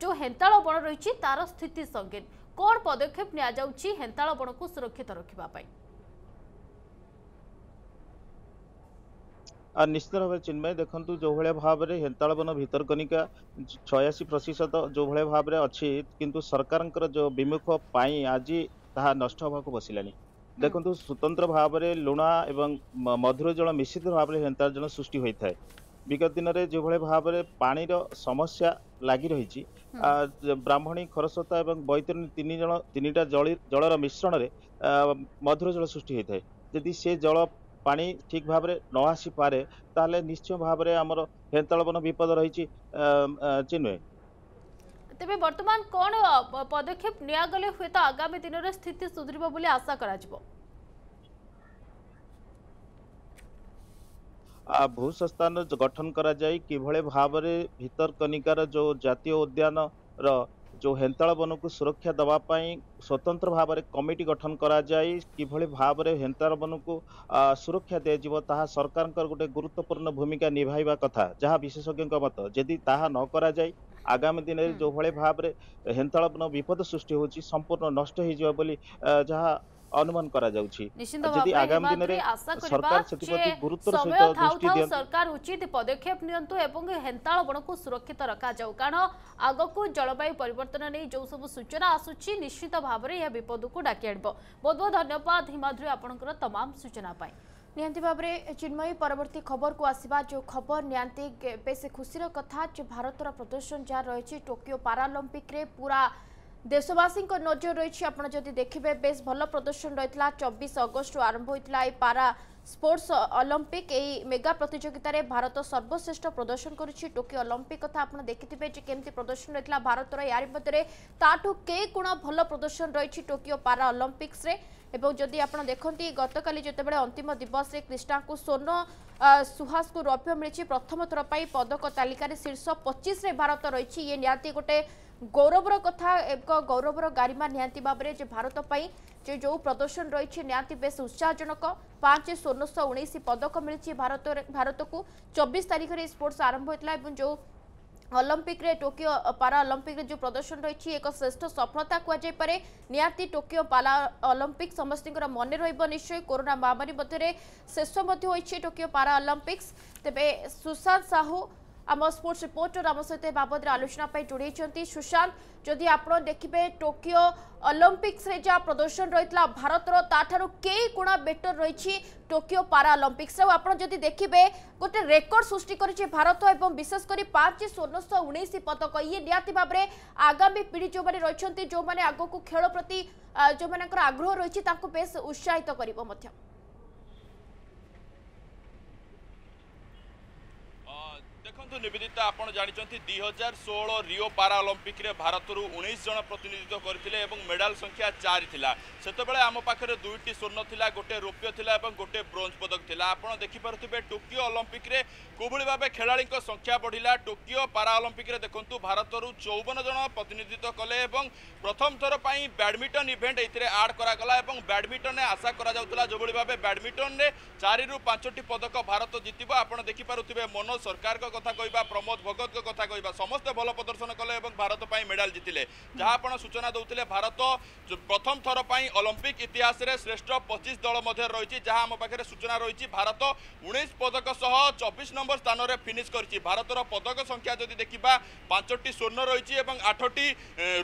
ଯେଉଁ ହେନ୍ତାଳ ବଣ ରହିଛି ତାର ସ୍ଥିତି ସଙ୍ଗୀନ କ'ଣ ପଦକ୍ଷେପ ନିଆଯାଉଛି ହେନ୍ତାଳ ବଣକୁ ସୁରକ୍ଷିତ ରଖିବା ପାଇଁ ନିଶ୍ଚିତ ଭାବରେ ଚିନ୍ମୟ ଦେଖନ୍ତୁ ଯେଉଁଭଳିଆ ଭାବରେ ହେନ୍ତାଳବନ ଭିତରକନିକା ଛୟାଅଶୀ ପ୍ରତିଶତ ଯେଉଁଭଳିଆ ଭାବରେ ଅଛି କିନ୍ତୁ ସରକାରଙ୍କର ଯେଉଁ ବିମୁଖ ପାଇଁ ଆଜି ତାହା ନଷ୍ଟ ହେବାକୁ ବସିଲାଣି ଦେଖନ୍ତୁ ସ୍ୱତନ୍ତ୍ର ଭାବରେ ଲୁଣା ଏବଂ ମଧୁର ଜଳ ମିଶ୍ରିତ ଭାବରେ ହେନ୍ତାଳ ଜଳ ସୃଷ୍ଟି ହୋଇଥାଏ ବିଗତ ଦିନରେ ଯେଉଁଭଳି ଭାବରେ ପାଣିର ସମସ୍ୟା ଲାଗି ରହିଛି ବ୍ରାହ୍ମଣୀ ଖରସ୍ରୋତା ଏବଂ ବୈତରଣୀ ତିନି ଜଳ ତିନିଟା ଜଳର ମିଶ୍ରଣରେ ମଧୁର ଜଳ ସୃଷ୍ଟି ହୋଇଥାଏ ଯଦି ସେ ଜଳ ପାଣି ଠିକ୍ ଭାବରେ ନ ଆସିପାରେ ତାହେଲେ ନିଶ୍ଚୟ ଭାବରେ ଆମର ହେନ୍ତାଳବନ ବିପଦ ରହିଛି ଚିନ୍ମୟ ତେବେ ବର୍ତ୍ତମାନ କ'ଣ ପଦକ୍ଷେପ ନିଆଗଲେ ହୁଏତ ଆଗାମୀ ଦିନରେ ସ୍ଥିତି ସୁଧୁରିବ ବୋଲି ଆଶା କରାଯିବ ଭୂସଂସ୍ଥାନ ଗଠନ କରାଯାଇ କିଭଳି ଭାବରେ ଭିତରକନିକାର ଯେଉଁ ଜାତୀୟ ଉଦ୍ୟାନର ଯେଉଁ ହେନ୍ତାଳ ବନକୁ ସୁରକ୍ଷା ଦେବା ପାଇଁ ସ୍ୱତନ୍ତ୍ର ଭାବରେ କମିଟି ଗଠନ କରାଯାଇ କିଭଳି ଭାବରେ ହେନ୍ତାଳ ବନକୁ ସୁରକ୍ଷା ଦିଆଯିବ ତାହା ସରକାରଙ୍କର ଗୋଟେ ଗୁରୁତ୍ୱପୂର୍ଣ୍ଣ ଭୂମିକା ନିଭାଇବା କଥା ଯାହା ବିଶେଷଜ୍ଞଙ୍କ ମତ ଯଦି ତାହା ନ କରାଯାଇ ଆଗାମୀ ଦିନରେ ଯେଉଁଭଳି ଭାବରେ ହେନ୍ତାଳ ବନ ବିପଦ ସୃଷ୍ଟି ହେଉଛି ସମ୍ପୂର୍ଣ୍ଣ ନଷ୍ଟ ହୋଇଯିବ ବୋଲି ଯାହା ଅନୁମାନ କରାଯାଉଛି ଯଦି ଆଗାମୀ ଦିନରେ ସରକାର ସେଥିପ୍ରତି ଗୁରୁତ୍ୱର ସହିତ ଦୃଷ୍ଟି ଦିଅନ୍ତୁ ସରକାର ଉଚିତ ପଦକ୍ଷେପ ନିଅନ୍ତୁ ଏବଂ ହେନ୍ତାଳ ବଣକୁ ସୁରକ୍ଷିତ ରଖାଯାଉ କାରଣ ଆଗକୁ ଜଳବାୟୁ ପରିବର୍ତ୍ତନ ନେଇ ଯେଉଁ ସବୁ ସୂଚନା ଆସୁଛି ନିଶ୍ଚିତ ଭାବରେ ଏହା ବିପଦକୁ ଡାକି ଆଣିବ ବହୁତ ବହୁତ ଧନ୍ୟବାଦ ହିମାଦ୍ରୀ ଆପଣଙ୍କର ତମାମ ସୂଚନା ପାଇଁ ନିହାତି ଭାବରେ ଚିନ୍ମୟୀ ପରବର୍ତ୍ତୀ ଖବରକୁ ଆସିବା ଯେଉଁ ଖବର ନିହାତି ବେଶ ଖୁସିର କଥା ଯେ ଭାରତର ପ୍ରଦର୍ଶନ ଯାହା ରହିଛି ଟୋକିଓ ପାରାଲମ୍ପିକରେ ପୁରା দেশবাসীঙ্ক নজর রয়েছে আপনার যদি দেখবে বেশ ভালো প্রদর্শন রয়েছে চব্বিশ অগস্ট আরম্ভ হয়েছিল এই পারা স্পোর্টস অলিম্পিক এই মেগা প্রতিযোগিতার ভারত সর্বশ্রেষ্ঠ প্রদর্শন করেছে টোকিও অলিম্পিক কথা আপনার দেখিবে যে কেমতি প্রদর্শন রয়েছিল ভারতর ইয়ারি মধ্যে তাঠু কে গুণ ভালো প্রদর্শন রয়েছে টোকিও পারা অলিম্পিক্সরে এবং যদি আপনার দেখুন গতকাল যেতবে অন্তিম দিবসে কৃষ্ণাঙ্কু সোন সুহাসু রৌপ্য মিছে প্রথম থর পদক তালিকার শীর্ষ পঁচিশে ভারত রয়েছে ইয়ে নিহতি গোটে গৌরবর কথা এক গৌরবর গারিমা নিহতি ভাবে যে ভারত পাই যে যে প্রদর্শন রয়েছে নিহতি বেশ উৎসাহজনক পাঁচ ষোলশ উনিশ পদক মিছে ভারত ভারতক চব্বিশ তারিখে স্পোর্টস আরম্ভ হয়েছিল এবং যে ଅଲମ୍ପିକରେ ଟୋକିଓ ପାରା ଅଲମ୍ପିକରେ ଯେଉଁ ପ୍ରଦର୍ଶନ ରହିଛି ଏକ ଶ୍ରେଷ୍ଠ ସଫଳତା କୁହାଯାଇପାରେ ନିହାତି ଟୋକିଓ ପାରା ଅଲମ୍ପିକ ସମସ୍ତଙ୍କର ମନେ ରହିବ ନିଶ୍ଚୟ କରୋନା ମହାମାରୀ ମଧ୍ୟରେ ଶେଷ ମଧ୍ୟ ହୋଇଛି ଟୋକିଓ ପାରା ଅଲମ୍ପିକ୍ସ ତେବେ ସୁଶାନ୍ତ ସାହୁ ଆମ ସ୍ପୋର୍ଟସ୍ ରିପୋର୍ଟର ଆମ ସହିତ ଏ ବାବଦରେ ଆଲୋଚନା ପାଇଁ ଯୋଡ଼େଇଛନ୍ତି ସୁଶାନ୍ତ ଯଦି ଆପଣ ଦେଖିବେ ଟୋକିଓ ଅଲମ୍ପିକ୍ସରେ ଯାହା ପ୍ରଦର୍ଶନ ରହିଥିଲା ଭାରତର ତାଠାରୁ କେଇ ଗୁଣା ବେଟର ରହିଛି ଟୋକିଓ ପାରାଅଲମ୍ପିକ୍ସ ଆଉ ଆପଣ ଯଦି ଦେଖିବେ ଗୋଟେ ରେକର୍ଡ ସୃଷ୍ଟି କରିଛି ଭାରତ ଏବଂ ବିଶେଷ କରି ପାଞ୍ଚ ଷୋହଳଶହ ଉଣେଇଶ ପଦକ ଇଏ ନିହାତି ଭାବରେ ଆଗାମୀ ପିଢ଼ି ଯେଉଁମାନେ ରହିଛନ୍ତି ଯେଉଁମାନେ ଆଗକୁ ଖେଳ ପ୍ରତି ଯେଉଁମାନଙ୍କର ଆଗ୍ରହ ରହିଛି ତାଙ୍କୁ ବେଶ ଉତ୍ସାହିତ କରିବ ମଧ୍ୟ ଦେଖନ୍ତୁ ନିବେଦିତା ଆପଣ ଜାଣିଛନ୍ତି ଦୁଇ ହଜାର ଷୋହଳ ରିଓ ପାରାଅଲମ୍ପିକ୍ରେ ଭାରତରୁ ଉଣେଇଶ ଜଣ ପ୍ରତିନିଧିତ୍ୱ କରିଥିଲେ ଏବଂ ମେଡାଲ ସଂଖ୍ୟା ଚାରି ଥିଲା ସେତେବେଳେ ଆମ ପାଖରେ ଦୁଇଟି ସ୍ୱର୍ଣ୍ଣ ଥିଲା ଗୋଟିଏ ରୌପ୍ୟ ଥିଲା ଏବଂ ଗୋଟିଏ ବ୍ରୋଞ୍ଜ ପଦକ ଥିଲା ଆପଣ ଦେଖିପାରୁଥିବେ ଟୋକିଓ ଅଲମ୍ପିକ୍ରେ କୋଭଳି ଭାବେ ଖେଳାଳିଙ୍କ ସଂଖ୍ୟା ବଢ଼ିଲା ଟୋକିଓ ପାରାଅଲମ୍ପିକ୍ରେ ଦେଖନ୍ତୁ ଭାରତରୁ ଚଉବନ ଜଣ ପ୍ରତିନିଧିତ୍ୱ କଲେ ଏବଂ ପ୍ରଥମ ଥର ପାଇଁ ବ୍ୟାଡ଼ମିଣ୍ଟନ ଇଭେଣ୍ଟ ଏଥିରେ ଆଡ୍ କରାଗଲା ଏବଂ ବ୍ୟାଡ଼ମିଣ୍ଟନରେ ଆଶା କରାଯାଉଥିଲା ଯେଉଁଭଳି ଭାବେ ବ୍ୟାଡ଼ମିଣ୍ଟନରେ ଚାରିରୁ ପାଞ୍ଚଟି ପଦକ ଭାରତ ଜିତିବ ଆପଣ ଦେଖିପାରୁଥିବେ ମନୋଜ ସରକାରଙ୍କ କଥା কহা প্রমোদ ভগত কথা কহা সমস্তে ভাল প্রদর্শন কলে এবং ভারত মেডাল জিতিলে যা আপনার সূচনা দৌলে ভারত প্রথম থর অলিম্পিক ইতিহাসে শ্রেষ্ঠ পঁচিশ দল মধ্যে রয়েছে যা আম পাখে সূচনা রয়েছে ভারত উনিশ পদক সহ চব্বিশ নম্বর স্থানরে ফিনিশ করেছে ভারতর পদক সংখ্যা যদি দেখা পাঁচটি স্বর্ণ রয়েছে এবং আঠটি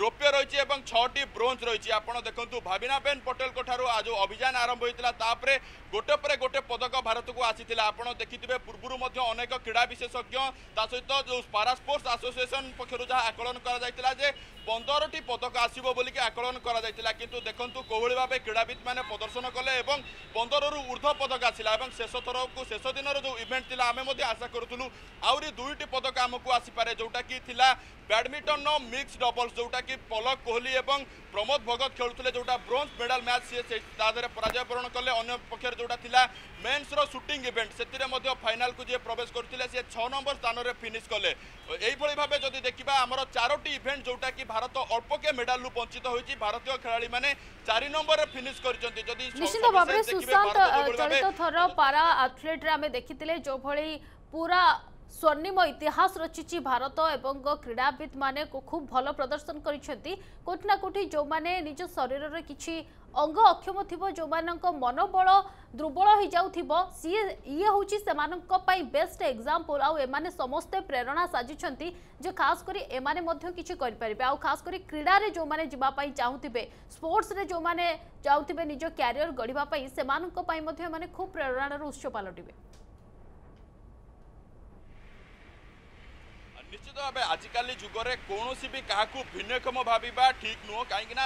রৌপ্য রয়েছে এবং ছটি ব্রোঞ্জ রয়েছে আপনার দেখুন ভাবিনাবেন পটেল ঠার আজ অভিযান আরম্ভ হয়েছিল তাপরে গোটে পরে গোটে পদক ভারতক আসি আপনার দেখি পূর্বর অনেক ক্রীড়া বিশেষজ্ঞ ତା ସହିତ ଯେଉଁ ପାରା ସ୍ପୋର୍ଟସ୍ ଆସୋସିଏସନ୍ ପକ୍ଷରୁ ଯାହା ଆକଳନ କରାଯାଇଥିଲା ଯେ ପନ୍ଦରଟି ପଦକ ଆସିବ ବୋଲିକି ଆକଳନ କରାଯାଇଥିଲା କିନ୍ତୁ ଦେଖନ୍ତୁ କୋଭଳି ଭାବେ କ୍ରୀଡ଼ାବିତମାନେ ପ୍ରଦର୍ଶନ କଲେ ଏବଂ ପନ୍ଦରରୁ ଉର୍ଦ୍ଧ୍ୱ ପଦକ ଆସିଲା ଏବଂ ଶେଷ ଥରକୁ ଶେଷ ଦିନର ଯେଉଁ ଇଭେଣ୍ଟ ଥିଲା ଆମେ ମଧ୍ୟ ଆଶା କରୁଥିଲୁ ଆହୁରି ଦୁଇଟି ପଦକ ଆମକୁ ଆସିପାରେ ଯେଉଁଟାକି ଥିଲା ବ୍ୟାଡ଼ମିଣ୍ଟନର ମିକ୍ସ ଡବଲ୍ସ ଯେଉଁଟାକି ପଲକ କୋହଲି ଏବଂ ପ୍ରମୋଦ ଭଗତ ଖେଳୁଥିଲେ ଯେଉଁଟା ବ୍ରୋଞ୍ଜ ମେଡାଲ ମ୍ୟାଚ୍ ସିଏ ତା ଦେହରେ ପରାଜୟ ବରଣ କଲେ ଅନ୍ୟ ପକ୍ଷରେ ଯେଉଁଟା ଥିଲା মেন্সর সুটিং ইভেন্ট সেতিরে মধ্য ফাইনালকু যে প্রবেশ করুলে সে ছ নম্বর স্থানরে ফিনিশ কলে এইভাবে ভাবে যদি দেখা আমার চারোটি ইভেন্ট যেটা কি ভারত অল্পকে মেডালু বঞ্চিত হয়েছে ভারতীয় খেলাড়ি মানে চারি নম্বরে ফিনিশ করেছেন যদি নিশ্চিত ভাবে সুশান্ত চলিত থর পারা আথলেটরে আমি দেখিলে যেভাবে পুরা স্বর্ণিম ইতিহাস রচিছি ভারত এবং ক্রীড়াবিদ মানে খুব ভালো প্রদর্শন করেছেন কোটি না কোটি যে নিজ শরীরের কিছু অঙ্গ অক্ষম থিব ଯେଉଁମାନଙ୍କ ମନୋବଳ ଦୁର୍ବଳ ହୋଇଯାଉଥିବ ସିଏ ଇଏ ହେଉଛି ସେମାନଙ୍କ ପାଇଁ ବେଷ୍ଟ ଏକ୍ଜାମ୍ପଲ୍ ଆଉ ଏମାନେ ସମସ୍ତେ ପ୍ରେରଣା ସାଜିଛନ୍ତି ଯେ ଖାସ୍ କରି ଏମାନେ ମଧ୍ୟ କିଛି କରିପାରିବେ ଆଉ ଖାସ୍ କରି କ୍ରୀଡ଼ାରେ ଯେଉଁମାନେ ଯିବା ପାଇଁ ଚାହୁଁଥିବେ ସ୍ପୋର୍ଟସରେ ଯେଉଁମାନେ ଚାହୁଁଥିବେ ନିଜ କ୍ୟାରିୟର ଗଢ଼ିବା ପାଇଁ ସେମାନଙ୍କ ପାଇଁ ମଧ୍ୟ ଏମାନେ ଖୁବ୍ ପ୍ରେରଣାର ଉତ୍ସ ପାଲଟିବେ ନିଶ୍ଚିତ ଭାବେ ଆଜିକାଲି ଯୁଗରେ କୌଣସି ବି କାହାକୁ ଭିନ୍ନକ୍ଷମ ଭାବିବା ଠିକ୍ ନୁହଁ କାହିଁକି ନା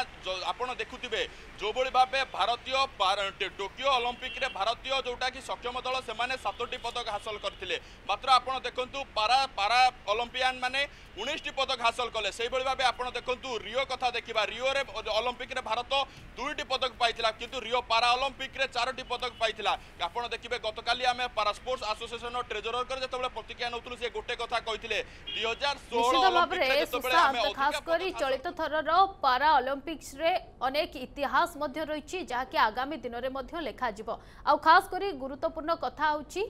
ଆପଣ ଦେଖୁଥିବେ ଯେଉଁଭଳି ଭାବେ ଭାରତୀୟ ଟୋକିଓ ଅଲିମ୍ପିକ୍ରେ ଭାରତୀୟ ଯେଉଁଟାକି ସକ୍ଷମ ଦଳ ସେମାନେ ସାତଟି ପଦକ ହାସଲ କରିଥିଲେ ମାତ୍ର ଆପଣ ଦେଖନ୍ତୁ ପାରା ପାରା ଅଲିମ୍ପିଆନ୍ ମାନେ ଉଣେଇଶଟି ପଦକ ହାସଲ କଲେ ସେହିଭଳି ଭାବେ ଆପଣ ଦେଖନ୍ତୁ ରିଓ କଥା ଦେଖିବା ରିଓରେ ଅଲିମ୍ପିକ୍ରେ ଭାରତ ଦୁଇଟି ପଦକ ପାଇଥିଲା କିନ୍ତୁ ରିଓ ପାରା ଅଲିମ୍ପିକ୍ରେ ଚାରୋଟି ପଦକ ପାଇଥିଲା ଆପଣ ଦେଖିବେ ଗତକାଲି ଆମେ ପାରା ସ୍ପୋର୍ଟସ୍ ଆସୋସିଏସନ୍ର ଟ୍ରେଜରର୍ଙ୍କର ଯେତେବେଳେ ପ୍ରତିକ୍ରିୟା ନେଉଥିଲୁ ସେ ଗୋଟେ କଥା କହିଥିଲେ ରିଓ ନିଶ୍ଚିତ ଭାବରେ ସୁଶାନ୍ତ ଖାସ କରି ଚଳିତ ଥରର ପାରା ଅଲିମ୍ପିକ୍ସରେ ଅନେକ ଇତିହାସ ମଧ୍ୟ ରହିଛି ଯାହାକି ଆଗାମୀ ଦିନରେ ମଧ୍ୟ ଲେଖାଯିବ ଆଉ ଖାସ କରି ଗୁରୁତ୍ୱପୂର୍ଣ୍ଣ କଥା ହେଉଛି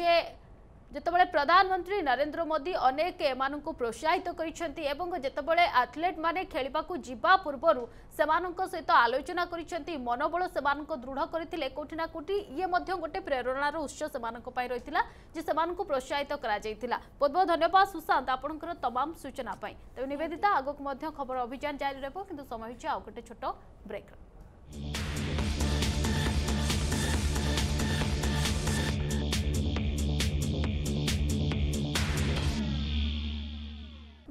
ଯେ ଯେତେବେଳେ ପ୍ରଧାନମନ୍ତ୍ରୀ ନରେନ୍ଦ୍ର ମୋଦି ଅନେକ ଏମାନଙ୍କୁ ପ୍ରୋତ୍ସାହିତ କରିଛନ୍ତି ଏବଂ ଯେତେବେଳେ ଆଥଲେଟ୍ମାନେ ଖେଳିବାକୁ ଯିବା ପୂର୍ବରୁ ସେମାନଙ୍କ ସହିତ ଆଲୋଚନା କରିଛନ୍ତି ମନୋବଳ ସେମାନଙ୍କ ଦୃଢ଼ କରିଥିଲେ କୋଉଠି ନା କୋଉଠି ଇଏ ମଧ୍ୟ ଗୋଟେ ପ୍ରେରଣାର ଉତ୍ସ ସେମାନଙ୍କ ପାଇଁ ରହିଥିଲା ଯେ ସେମାନଙ୍କୁ ପ୍ରୋତ୍ସାହିତ କରାଯାଇଥିଲା ବହୁତ ବହୁତ ଧନ୍ୟବାଦ ସୁଶାନ୍ତ ଆପଣଙ୍କର ତମାମ ସୂଚନା ପାଇଁ ତେବେ ନିବେଦିତା ଆଗକୁ ମଧ୍ୟ ଖବର ଅଭିଯାନ ଜାରି ରହିବ କିନ୍ତୁ ସମୟ ହେଉଛି ଆଉ ଗୋଟେ ଛୋଟ ବ୍ରେକ୍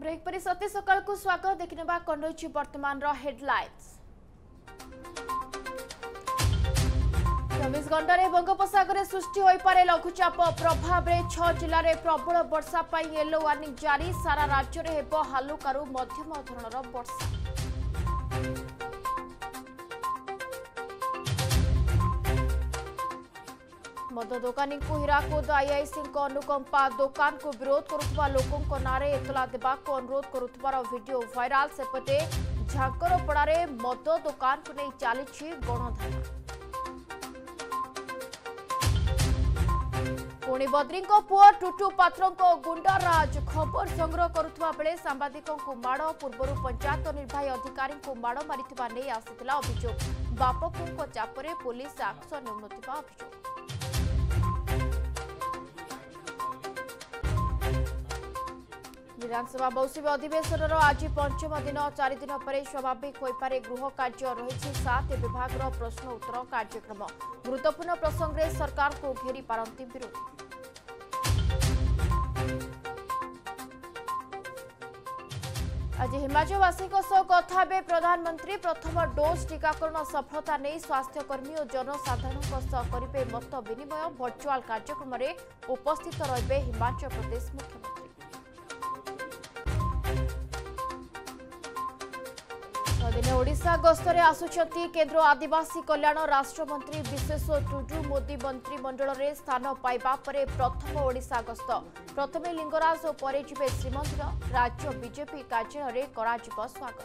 कन्डिसी बर्तल चबिस घन्टा बगोपसर सृष्टि पारे लघुचाप प्रभाव छ प्रबल बर्षा पाई येलो वार्निङ जारी सारा राज्यले हेर्नु हालुकारु मध्यम धर बर्षा ମଦ ଦୋକାନୀଙ୍କୁ ହୀରାକୁଦ ଆଇଆଇସିଙ୍କ ଅନୁକମ୍ପା ଦୋକାନକୁ ବିରୋଧ କରୁଥିବା ଲୋକଙ୍କ ନାଁରେ ଏତଲା ଦେବାକୁ ଅନୁରୋଧ କରୁଥିବାର ଭିଡିଓ ଭାଇରାଲ ସେପଟେ ଝାଙ୍କରପଡ଼ାରେ ମଦ ଦୋକାନକୁ ନେଇ ଚାଲିଛି ଗଣଧାରା ପୁଣି ବଦ୍ରୀଙ୍କ ପୁଅ ଟୁଟୁ ପାତ୍ରଙ୍କ ଗୁଣ୍ଡରାଜ ଖବର ସଂଗ୍ରହ କରୁଥିବା ବେଳେ ସାମ୍ବାଦିକଙ୍କୁ ମାଡ଼ ପୂର୍ବରୁ ପଞ୍ଚାୟତ ନିର୍ବାହୀ ଅଧିକାରୀଙ୍କୁ ମାଡ଼ ମାରିଥିବା ନେଇ ଆସିଥିଲା ଅଭିଯୋଗ ବାପପୁଅଙ୍କ ଚାପରେ ପୁଲିସ ଆକ୍ସନ୍ ନେଉନଥିବା ଅଭିଯୋଗ ବିଧାନସଭା ମୌସୁମୀ ଅଧିବେଶନର ଆଜି ପଞ୍ଚମ ଦିନ ଚାରିଦିନ ପରେ ସ୍ୱାଭାବିକ ହୋଇପାରେ ଗୃହ କାର୍ଯ୍ୟ ରହିଛି ସାତ ବିଭାଗର ପ୍ରଶ୍ନ ଉତ୍ତର କାର୍ଯ୍ୟକ୍ରମ ଗୁରୁତ୍ୱପୂର୍ଣ୍ଣ ପ୍ରସଙ୍ଗରେ ସରକାରଙ୍କୁ ଘେରି ପାରନ୍ତି ବିରୋଧୀ ଆଜି ହିମାଚଳବାସୀଙ୍କ ସହ କଥା ହେବେ ପ୍ରଧାନମନ୍ତ୍ରୀ ପ୍ରଥମ ଡୋଜ୍ ଟିକାକରଣ ସଫଳତା ନେଇ ସ୍ୱାସ୍ଥ୍ୟକର୍ମୀ ଓ ଜନସାଧାରଣଙ୍କ ସହ କରିବେ ମତ ବିନିମୟ ଭର୍ଚୁଆଲ୍ କାର୍ଯ୍ୟକ୍ରମରେ ଉପସ୍ଥିତ ରହିବେ ହିମାଚଳ ପ୍ରଦେଶ ମୁଖ୍ୟମନ୍ତ୍ରୀ ଓଡ଼ିଶା ଗସ୍ତରେ ଆସୁଛନ୍ତି କେନ୍ଦ୍ର ଆଦିବାସୀ କଲ୍ୟାଣ ରାଷ୍ଟ୍ରମନ୍ତ୍ରୀ ବିଶ୍ୱେଶ୍ୱର ଟୁଡୁ ମୋଦି ମନ୍ତ୍ରିମଣ୍ଡଳରେ ସ୍ଥାନ ପାଇବା ପରେ ପ୍ରଥମ ଓଡ଼ିଶା ଗସ୍ତ ପ୍ରଥମେ ଲିଙ୍ଗରାଜ ଓ ପରେ ଯିବେ ଶ୍ରୀମନ୍ଦିର ରାଜ୍ୟ ବିଜେପି କାର୍ଯ୍ୟାଳୟରେ କରାଯିବ ସ୍ୱାଗତ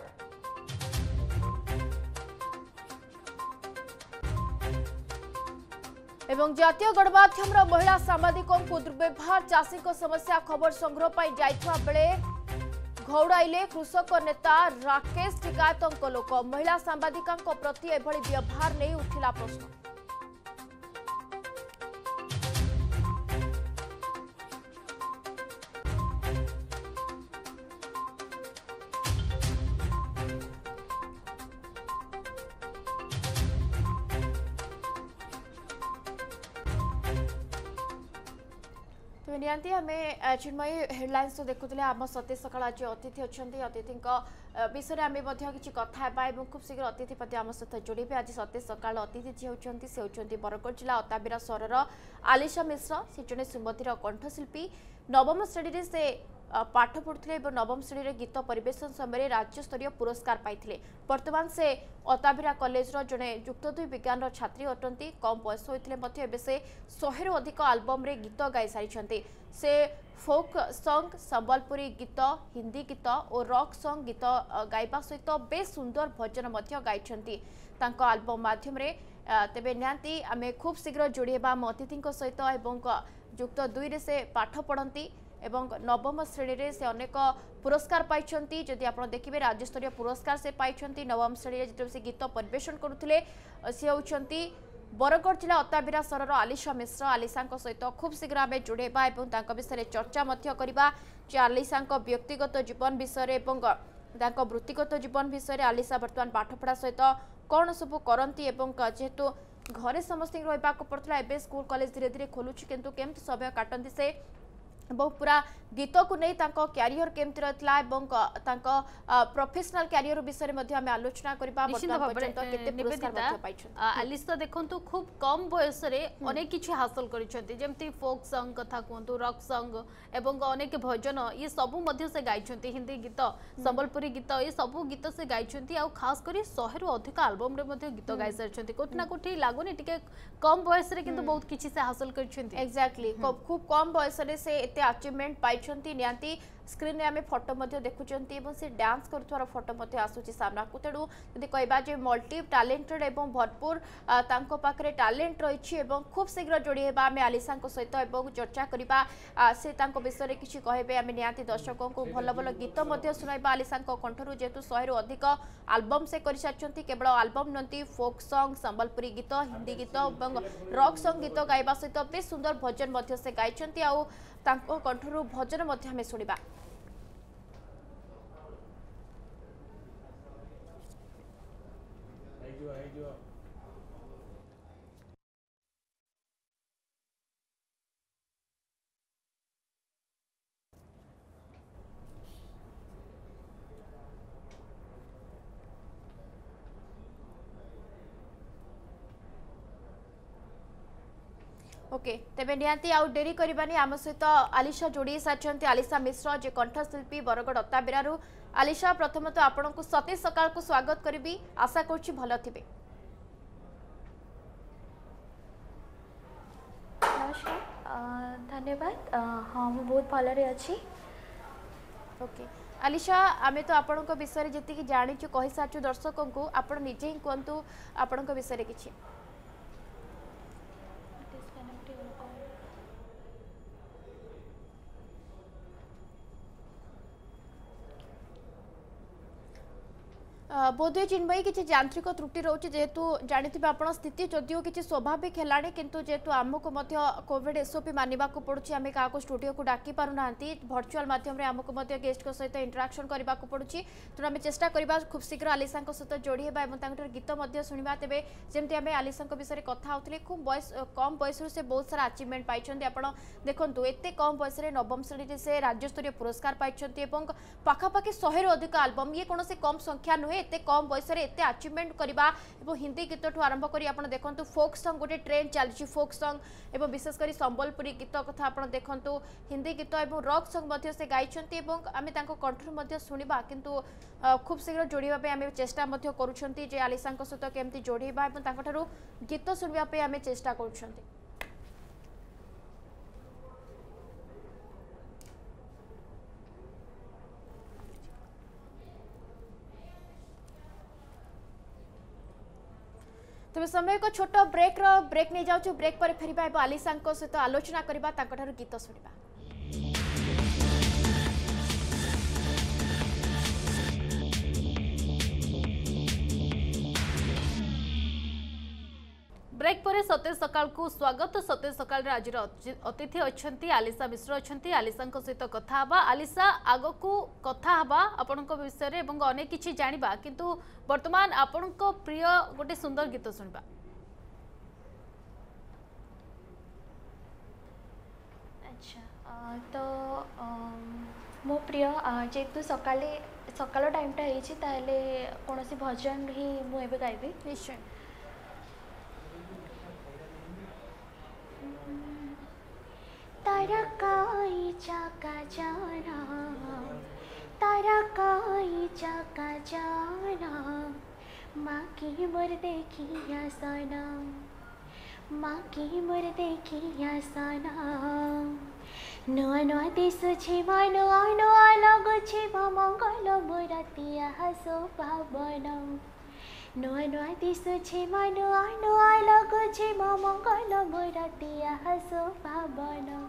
ଏବଂ ଜାତୀୟ ଗଣମାଧ୍ୟମର ମହିଳା ସାମ୍ବାଦିକଙ୍କୁ ଦୁର୍ବ୍ୟବହାର ଚାଷୀଙ୍କ ସମସ୍ୟା ଖବର ସଂଗ୍ରହ ପାଇଁ ଯାଇଥିବା ବେଳେ ଘଉଡ଼ାଇଲେ କୃଷକ ନେତା ରାକେଶ ଟିକାୟତଙ୍କ ଲୋକ ମହିଳା ସାମ୍ବାଦିକାଙ୍କ ପ୍ରତି ଏଭଳି ବ୍ୟବହାର ନେଇ ଉଠିଲା ପ୍ରଶ୍ନ ନିହାତି ଆମେ ଚିନ୍ମୟୀ ହେଡ଼ଲାଇନ୍ସ ତ ଦେଖୁଥିଲେ ଆମ ସତୀଶ ସକାଳ ଆଜି ଅତିଥି ଅଛନ୍ତି ଅତିଥିଙ୍କ ବିଷୟରେ ଆମେ ମଧ୍ୟ କିଛି କଥା ହେବା ଏବଂ ଖୁବ୍ ଶୀଘ୍ର ଅତିଥି ମଧ୍ୟ ଆମ ସହିତ ଯୋଡ଼ିବେ ଆଜି ସତୀଶ ସକାଳ ଅତିଥି ଯିଏ ହେଉଛନ୍ତି ସେ ହେଉଛନ୍ତି ବରଗଡ଼ ଜିଲ୍ଲା ଅତାବିରା ସହରର ଆଲିଶା ମିଶ୍ର ସେ ଜଣେ ସୁମତିର କଣ୍ଠଶିଳ୍ପୀ ନବମ ଶ୍ରେଣୀରେ ସେ ପାଠ ପଢ଼ୁଥିଲେ ଏବଂ ନବମ ଶ୍ରେଣୀରେ ଗୀତ ପରିବେଷଣ ସମୟରେ ରାଜ୍ୟସ୍ତରୀୟ ପୁରସ୍କାର ପାଇଥିଲେ ବର୍ତ୍ତମାନ ସେ ଅତାବିରା କଲେଜର ଜଣେ ଯୁକ୍ତ ଦୁଇ ବିଜ୍ଞାନର ଛାତ୍ରୀ ଅଟନ୍ତି କମ୍ ବୟସ ହୋଇଥିଲେ ମଧ୍ୟ ଏବେ ସେ ଶହେରୁ ଅଧିକ ଆଲବମ୍ରେ ଗୀତ ଗାଇସାରିଛନ୍ତି ସେ ଫୋକ୍ ସଙ୍ଗ୍ ସମ୍ବଲପୁରୀ ଗୀତ ହିନ୍ଦୀ ଗୀତ ଓ ରକ୍ ସଙ୍ଗ୍ ଗୀତ ଗାଇବା ସହିତ ବେଶ୍ ସୁନ୍ଦର ଭଜନ ମଧ୍ୟ ଗାଇଛନ୍ତି ତାଙ୍କ ଆଲବମ୍ ମାଧ୍ୟମରେ ତେବେ ନିହାତି ଆମେ ଖୁବ୍ ଶୀଘ୍ର ଯୋଡ଼ି ହେବା ଆମ ଅତିଥିଙ୍କ ସହିତ ଏବଂ ଯୁକ୍ତ ଦୁଇରେ ସେ ପାଠ ପଢ଼ନ୍ତି এবং নবম শ্রেণীরে সে অনেক পুরস্কার পাইছেন যদি আপনার দেখবে রাজ্যস্তরীয় পুরস্কার সে পাইছেন নবম শ্রেণীরে যেত সে গীত পরিবেশন করুলে সে হচ্ছেন বরগড় জেলা অত্তাবিরা সরর আলিশা মিশ্র আলিশাঙ্ক সহিত খুব শীঘ্র আমি যোড়াইবা এবং তাঙ্ক বিষয়ে চর্চা করা যে আলিশাঙ্ক ব্যক্তিগত জীবন বিষয়ে এবং ତାଙ୍କ বৃত্তিগত জীবন বিষয়ে আলিশা বর্তমান পাঠপড়া ସହିତ କ'ଣ ସବୁ କରନ୍ତି এবং যেহেতু ঘরে সমস্ত ରହିବାକୁ ପଡ଼ୁଥିଲା ଏବେ স্কুল কলেজ ধীরে ধীরে খোলুছি কিন্তু କେମିତି সময় କାଟନ୍ତି সে ଏବଂ ପୁରା ଗୀତକୁ ନେଇ ତାଙ୍କ କ୍ୟାରିୟର କେମିତି ରହିଥିଲା ଏବଂ ତାଙ୍କ ପ୍ରଫେସନାଲ କ୍ୟାରିୟର ବିଷୟରେ ମଧ୍ୟ ଆମେ ଆଲୋଚନା କରିବା ଆଲିସ୍ ତ ଦେଖନ୍ତୁ ଖୁବ୍ କମ୍ ବୟସରେ ଅନେକ କିଛି ହାସଲ କରିଛନ୍ତି ଯେମିତି ଫୋକ୍ ସଙ୍ଗ କଥା କୁହନ୍ତୁ ରକ୍ ସଙ୍ଗ ଏବଂ ଅନେକ ଭଜନ ଇଏ ସବୁ ମଧ୍ୟ ସେ ଗାଇଛନ୍ତି ହିନ୍ଦୀ ଗୀତ ସମ୍ବଲପୁରୀ ଗୀତ ଏ ସବୁ ଗୀତ ସେ ଗାଇଛନ୍ତି ଆଉ ଖାସ୍ କରି ଶହେରୁ ଅଧିକ ଆଲବମ୍ରେ ମଧ୍ୟ ଗୀତ ଗାଇସାରିଛନ୍ତି କୋଉଠି ନା କୋଉଠି ଲାଗୁନି ଟିକେ କମ୍ ବୟସରେ କିନ୍ତୁ ବହୁତ କିଛି ସେ ହାସଲ କରିଛନ୍ତି ଏକ୍ଜାକ୍ଟଲି ଖୁବ୍ କମ୍ ବୟସରେ ସେ ଏତେ କେତେ ଆଚିଭମେଣ୍ଟ ପାଇଛନ୍ତି ନିହାତି ସ୍କ୍ରିନ୍ରେ ଆମେ ଫଟୋ ମଧ୍ୟ ଦେଖୁଛନ୍ତି ଏବଂ ସେ ଡ୍ୟାନ୍ସ କରୁଥିବାର ଫଟୋ ମଧ୍ୟ ଆସୁଛି ସାମ୍ନାକୁ ତେଣୁ ଯଦି କହିବା ଯେ ମଲ୍ଟି ଟ୍ୟାଲେଣ୍ଟେଡ୍ ଏବଂ ଭରପୁର ତାଙ୍କ ପାଖରେ ଟ୍ୟାଲେଣ୍ଟ ରହିଛି ଏବଂ ଖୁବ୍ ଶୀଘ୍ର ଯୋଡ଼ି ହେବା ଆମେ ଆଲିସାଙ୍କ ସହିତ ଏବଂ ଚର୍ଚ୍ଚା କରିବା ସେ ତାଙ୍କ ବିଷୟରେ କିଛି କହିବେ ଆମେ ନିହାତି ଦର୍ଶକଙ୍କୁ ଭଲ ଭଲ ଗୀତ ମଧ୍ୟ ଶୁଣାଇବା ଆଲିସାଙ୍କ କଣ୍ଠରୁ ଯେହେତୁ ଶହେରୁ ଅଧିକ ଆଲବମ୍ ସେ କରିସାରିଛନ୍ତି କେବଳ ଆଲବମ୍ ନୁହନ୍ତି ଫୋକ୍ ସଙ୍ଗ ସମ୍ବଲପୁରୀ ଗୀତ ହିନ୍ଦୀ ଗୀତ ଏବଂ ରକ୍ ସଙ୍ଗ ଗୀତ ଗାଇବା ସହିତ ବେଶ ସୁନ୍ଦର ଭଜନ ମଧ୍ୟ ସେ ଗାଇଛନ୍ତି ଆଉ ତାଙ୍କ କଣ୍ଠରୁ ଭଜନ ମଧ୍ୟ ଆମେ ଶୁଣିବା 就 u a h j ওকে তেমনি নিহতি আউ ডেরি করবানি আম সহিত আলিশা যোড়ি সারিছেন আলিশা মিশ্র যে কণ্ঠশিল্পী বরগড় অত্তাবিরারু আলিশা প্রথমত আপনার সতীশ সকালকু স্বাগত করবি আশা করছি ভালো থিবে নমস্কার ধন্যবাদ হ্যাঁ মু বহুত ভালরে আছি ওকে আলিশা আমি তো আপনার বিষয়ে যেত জাঁচু কী সারিছু দর্শক আপনার নিজে হি কুহতু আপনার বিষয়ে কিছু ବୋଧହୁଏ ଚିନ୍ମୟୀ କିଛି ଯାନ୍ତ୍ରିକ ତ୍ରୁଟି ରହୁଛି ଯେହେତୁ ଜାଣିଥିବେ ଆପଣ ସ୍ଥିତି ଯଦିଓ କିଛି ସ୍ୱାଭାବିକ ହେଲାଣି କିନ୍ତୁ ଯେହେତୁ ଆମକୁ ମଧ୍ୟ କୋଭିଡ୍ ଏସ୍ଓପି ମାନିବାକୁ ପଡ଼ୁଛି ଆମେ କାହାକୁ ଷ୍ଟୁଡିଓକୁ ଡାକି ପାରୁନାହାନ୍ତି ଭର୍ଚୁଆଲ୍ ମାଧ୍ୟମରେ ଆମକୁ ମଧ୍ୟ ଗେଷ୍ଟଙ୍କ ସହିତ ଇଣ୍ଟରାକ୍ସନ୍ କରିବାକୁ ପଡ଼ୁଛି ତେଣୁ ଆମେ ଚେଷ୍ଟା କରିବା ଖୁବ୍ ଶୀଘ୍ର ଆଲିସାଙ୍କ ସହିତ ଯୋଡ଼ି ହେବା ଏବଂ ତାଙ୍କଠାରୁ ଗୀତ ମଧ୍ୟ ଶୁଣିବା ତେବେ ଯେମିତି ଆମେ ଆଲିସାଙ୍କ ବିଷୟରେ କଥା ହେଉଥିଲେ ଖୁବ୍ ବୟସ କମ୍ ବୟସରୁ ସେ ବହୁତ ସାରା ଆଚିଭମେଣ୍ଟ ପାଇଛନ୍ତି ଆପଣ ଦେଖନ୍ତୁ ଏତେ କମ୍ ବୟସରେ ନବମ ଶ୍ରେଣୀରେ ସେ ରାଜ୍ୟସ୍ତରୀୟ ପୁରସ୍କାର ପାଇଛନ୍ତି ଏବଂ ପାଖାପାଖି ଶହେରୁ ଅଧିକ ଆଲବମ୍ ଇଏ କୌଣସି କମ୍ ସଂଖ୍ୟା ନୁହେଁ এতে কম বয়সের এতে আচিভমেন্ট করা এবং হিন্দি গীতঠু আরম্ভ করে আপনার দেখুন ফোক সং গোটে ট্রেন্ড চালছে ফোক সং এবং বিশেষ করে সম্বলপুরী গীত কথা আপনার দেখুন হিন্দি গীত এবং রক সং সে গাইছেন এবং আমি তাঁর কণ্ঠর শুণবা কিন্তু খুব শীঘ্র যোড়া আমি চেষ্টা করছেন যে আলিশা সহ কেমি যোড়া এবং তাঁর গীত শুণবা আমি চেষ্টা করছেন ତେବେ ସମୟ ଏକ ଛୋଟ ବ୍ରେକ୍ର ବ୍ରେକ୍ ନେଇଯାଉଛୁ ବ୍ରେକ୍ ପରେ ଫେରିବା ଏବଂ ଆଲିସାଙ୍କ ସହିତ ଆଲୋଚନା କରିବା ତାଙ୍କଠାରୁ ଗୀତ ଶୁଣିବା ବ୍ରେକ୍ ପରେ ସତେଜ ସକାଳକୁ ସ୍ୱାଗତ ସତେଜ ସକାଳରେ ଆଜିର ଅତିଥି ଅଛନ୍ତି ଆଲିସା ମିଶ୍ର ଅଛନ୍ତି ଆଲିସାଙ୍କ ସହିତ କଥା ହେବା ଆଲିସା ଆଗକୁ କଥା ହେବା ଆପଣଙ୍କ ବିଷୟରେ ଏବଂ ଅନେକ କିଛି ଜାଣିବା କିନ୍ତୁ ବର୍ତ୍ତମାନ ଆପଣଙ୍କ ପ୍ରିୟ ଗୋଟେ ସୁନ୍ଦର ଗୀତ ଶୁଣିବା ଆଚ୍ଛା ତ ମୋ ପ୍ରିୟ ଯେହେତୁ ସକାଳେ ସକାଳ ଟାଇମ୍ଟା ହେଇଛି ତାହେଲେ କୌଣସି ଭଜନ ହିଁ ମୁଁ ଏବେ ଗାଇବି ନିଶ୍ଚୟ đã coi cho cả cho nó tôi đã coi cho cả cho nó mà khi mới देखिया सनम mà khi mới देखिया सनम nói nói tí sự chỉ mai nói nói lo cứ chỉ vào mong gọi lo mới đặt tia hai số vào bờ đồng nói nói tí sự chỉ mai nói nói lo cứ chỉ vào mong gọi lo mới đặt tia hai số vào bờ đồng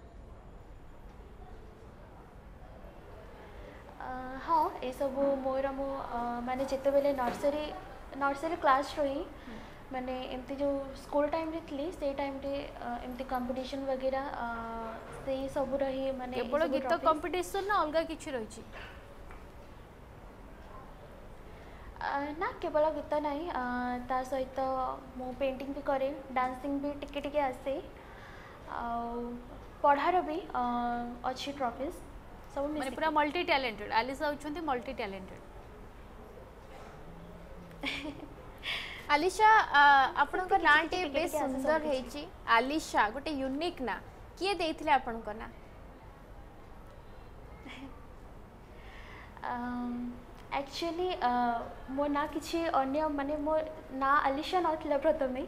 Uh, हाँ ये सब मोर मो uh, मैंने जिते बेले nursery nursery class रही मैंने एमती जो स्कूल टाइम रे थी uh, से टाइम रे एमती कंपटीशन वगैरह से सब रही मैंने केवल गीत कंपटीशन तो ना अलग किछ रही छी ना केवल गीत नाही ता सहित मो पेंटिंग भी करे डांसिंग भी टिके टिके आसे आ पढ़ार भी अच्छी ट्रॉफीज़ ସବୁ ମାନେ ପୁରା ମଲ୍ଟି ଟ୍ୟାଲେଣ୍ଟେଡ୍ ଆଲିସା ହେଉଛନ୍ତି ମଲ୍ଟି ଟ୍ୟାଲେଣ୍ଟେଡ୍ ଆଲିସା ଆପଣଙ୍କ ନାଁଟି ବେଶ ସୁନ୍ଦର ହେଇଛି ଆଲିସା ଗୋଟେ ୟୁନିକ୍ ନାଁ କିଏ ଦେଇଥିଲେ ଆପଣଙ୍କ ନାଁ एक्चुअली मो ना कि अन्य माने मो ना अलिशा ना प्रथमे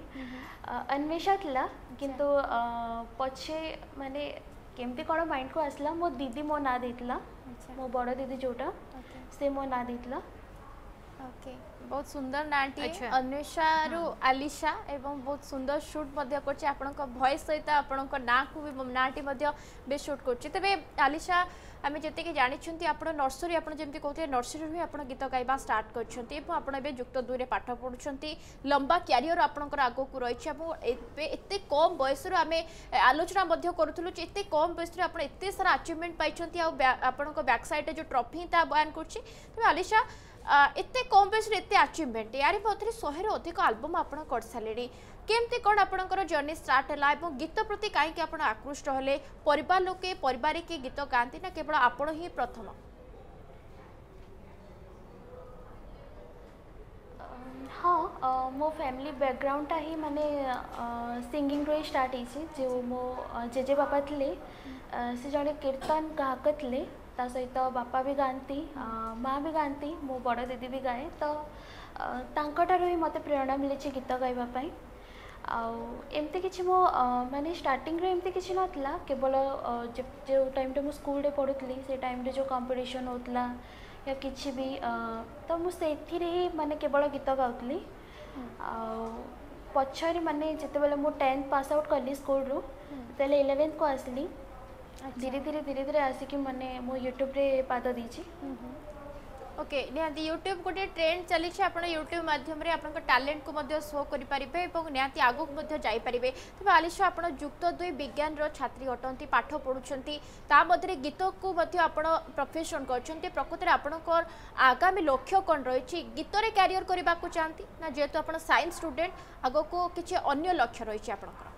अन्वेषा थिला किंतु पछे माने କେମିତି କ'ଣ ମାଇଣ୍ଡକୁ ଆସିଲା ମୋ ଦିଦି ମୋ ନାଁ ଦେଇଥିଲା ମୋ ବଡ଼ ଦିଦି ଯେଉଁଟା ସେ ମୋ ନାଁ ଦେଇଥିଲା ଓକେ ବହୁତ ସୁନ୍ଦର ନାଁଟି ଅନ୍ୱେଷାରୁ ଆଲିଶା ଏବଂ ବହୁତ ସୁନ୍ଦର ସୁଟ୍ ମଧ୍ୟ କରୁଛି ଆପଣଙ୍କ ଭଏସ୍ ସହିତ ଆପଣଙ୍କ ନାଁକୁ ବି ନାଁଟି ମଧ୍ୟ ବେଶ୍ ସୁଟ୍ କରୁଛି ତେବେ ଆଲିଶା আমি যেতিকি জাঁচান আপনার নর্সরি আপনার যেমন কৌলে নর্সরি রু আপনার গীত গাইবা স্টার্ট করছেন এবং আপনার এবার যুক্ত দুইরে পাঠ পড়ুছেন লম্বা ক্যারিয়র আপনার আগুক রয়েছে এবং এত কম বয়সর আমি আলোচনা করুলু যে এত কম বয়সর আপনার এত সারা আচিভমেন্ট পাইছেন আপনার ব্যাকসাইডে যে ট্রফি তা বয়ান করছে তবে আলিশা এত কম বয়সের এত আচিভমেন্ট ইয়ার মধ্যে শহের অধিক আলবম আপনার করে সারে কেমতি कौन আপনার जर्नी स्टार्ट হল এবং গীত প্রতি কী আপনার আকৃষ্ট হলে পরিবার লোকে পরিবারে কি গীত গাঁতি না কেবল আপনার হি हाँ मो फैमिली बैकग्राउंड टा ही मैंने सिंगिंग रो स्टार्ट होती जो मो जेजे बापा थे से जड़े कीर्तन गाहक थे सहित बापा भी गाँती माँ भी गाँती मो बड़ दीदी भी गाए तो ही मत प्रेरणा मिले गीत गाइबापी ଆଉ ଏମିତି କିଛି ମୋ ମାନେ ଷ୍ଟାର୍ଟିଂରେ ଏମିତି କିଛି ନଥିଲା କେବଳ ଯେଉଁ ଟାଇମ୍ରେ ମୁଁ ସ୍କୁଲରେ ପଢ଼ୁଥିଲି ସେ ଟାଇମ୍ରେ ଯେଉଁ କମ୍ପିଟିସନ୍ ହେଉଥିଲା ୟା କିଛି ବି ତ ମୁଁ ସେଇଥିରେ ହିଁ ମାନେ କେବଳ ଗୀତ ଗାଉଥିଲି ଆଉ ପଛରେ ମାନେ ଯେତେବେଳେ ମୁଁ ଟେନ୍ଥ ପାସ୍ ଆଉଟ୍ କଲି ସ୍କୁଲରୁ ସେତେବେଳେ ଇଲେଭେନ୍ଥକୁ ଆସିଲି ଧୀରେ ଧୀରେ ଧୀରେ ଧୀରେ ଆସିକି ମାନେ ମୁଁ ୟୁଟ୍ୟୁବରେ ପାଦ ଦେଇଛି ଓକେ ନିହାତି ୟୁଟ୍ୟୁବ୍ ଗୋଟିଏ ଟ୍ରେଣ୍ଡ ଚାଲିଛି ଆପଣ ୟୁଟ୍ୟୁବ୍ ମାଧ୍ୟମରେ ଆପଣଙ୍କ ଟ୍ୟାଲେଣ୍ଟକୁ ମଧ୍ୟ ସୋ କରିପାରିବେ ଏବଂ ନିହାତି ଆଗକୁ ମଧ୍ୟ ଯାଇପାରିବେ ତେବେ ଆଲିସ ଆପଣ ଯୁକ୍ତ ଦୁଇ ବିଜ୍ଞାନର ଛାତ୍ରୀ ଅଟନ୍ତି ପାଠ ପଢ଼ୁଛନ୍ତି ତା ମଧ୍ୟରେ ଗୀତକୁ ମଧ୍ୟ ଆପଣ ପ୍ରଫେସନ୍ କରିଛନ୍ତି ପ୍ରକୃତରେ ଆପଣଙ୍କ ଆଗାମୀ ଲକ୍ଷ୍ୟ କ'ଣ ରହିଛି ଗୀତରେ କ୍ୟାରିୟର୍ କରିବାକୁ ଚାହାନ୍ତି ନା ଯେହେତୁ ଆପଣ ସାଇନ୍ସ ଷ୍ଟୁଡେଣ୍ଟ ଆଗକୁ କିଛି ଅନ୍ୟ ଲକ୍ଷ୍ୟ ରହିଛି ଆପଣଙ୍କର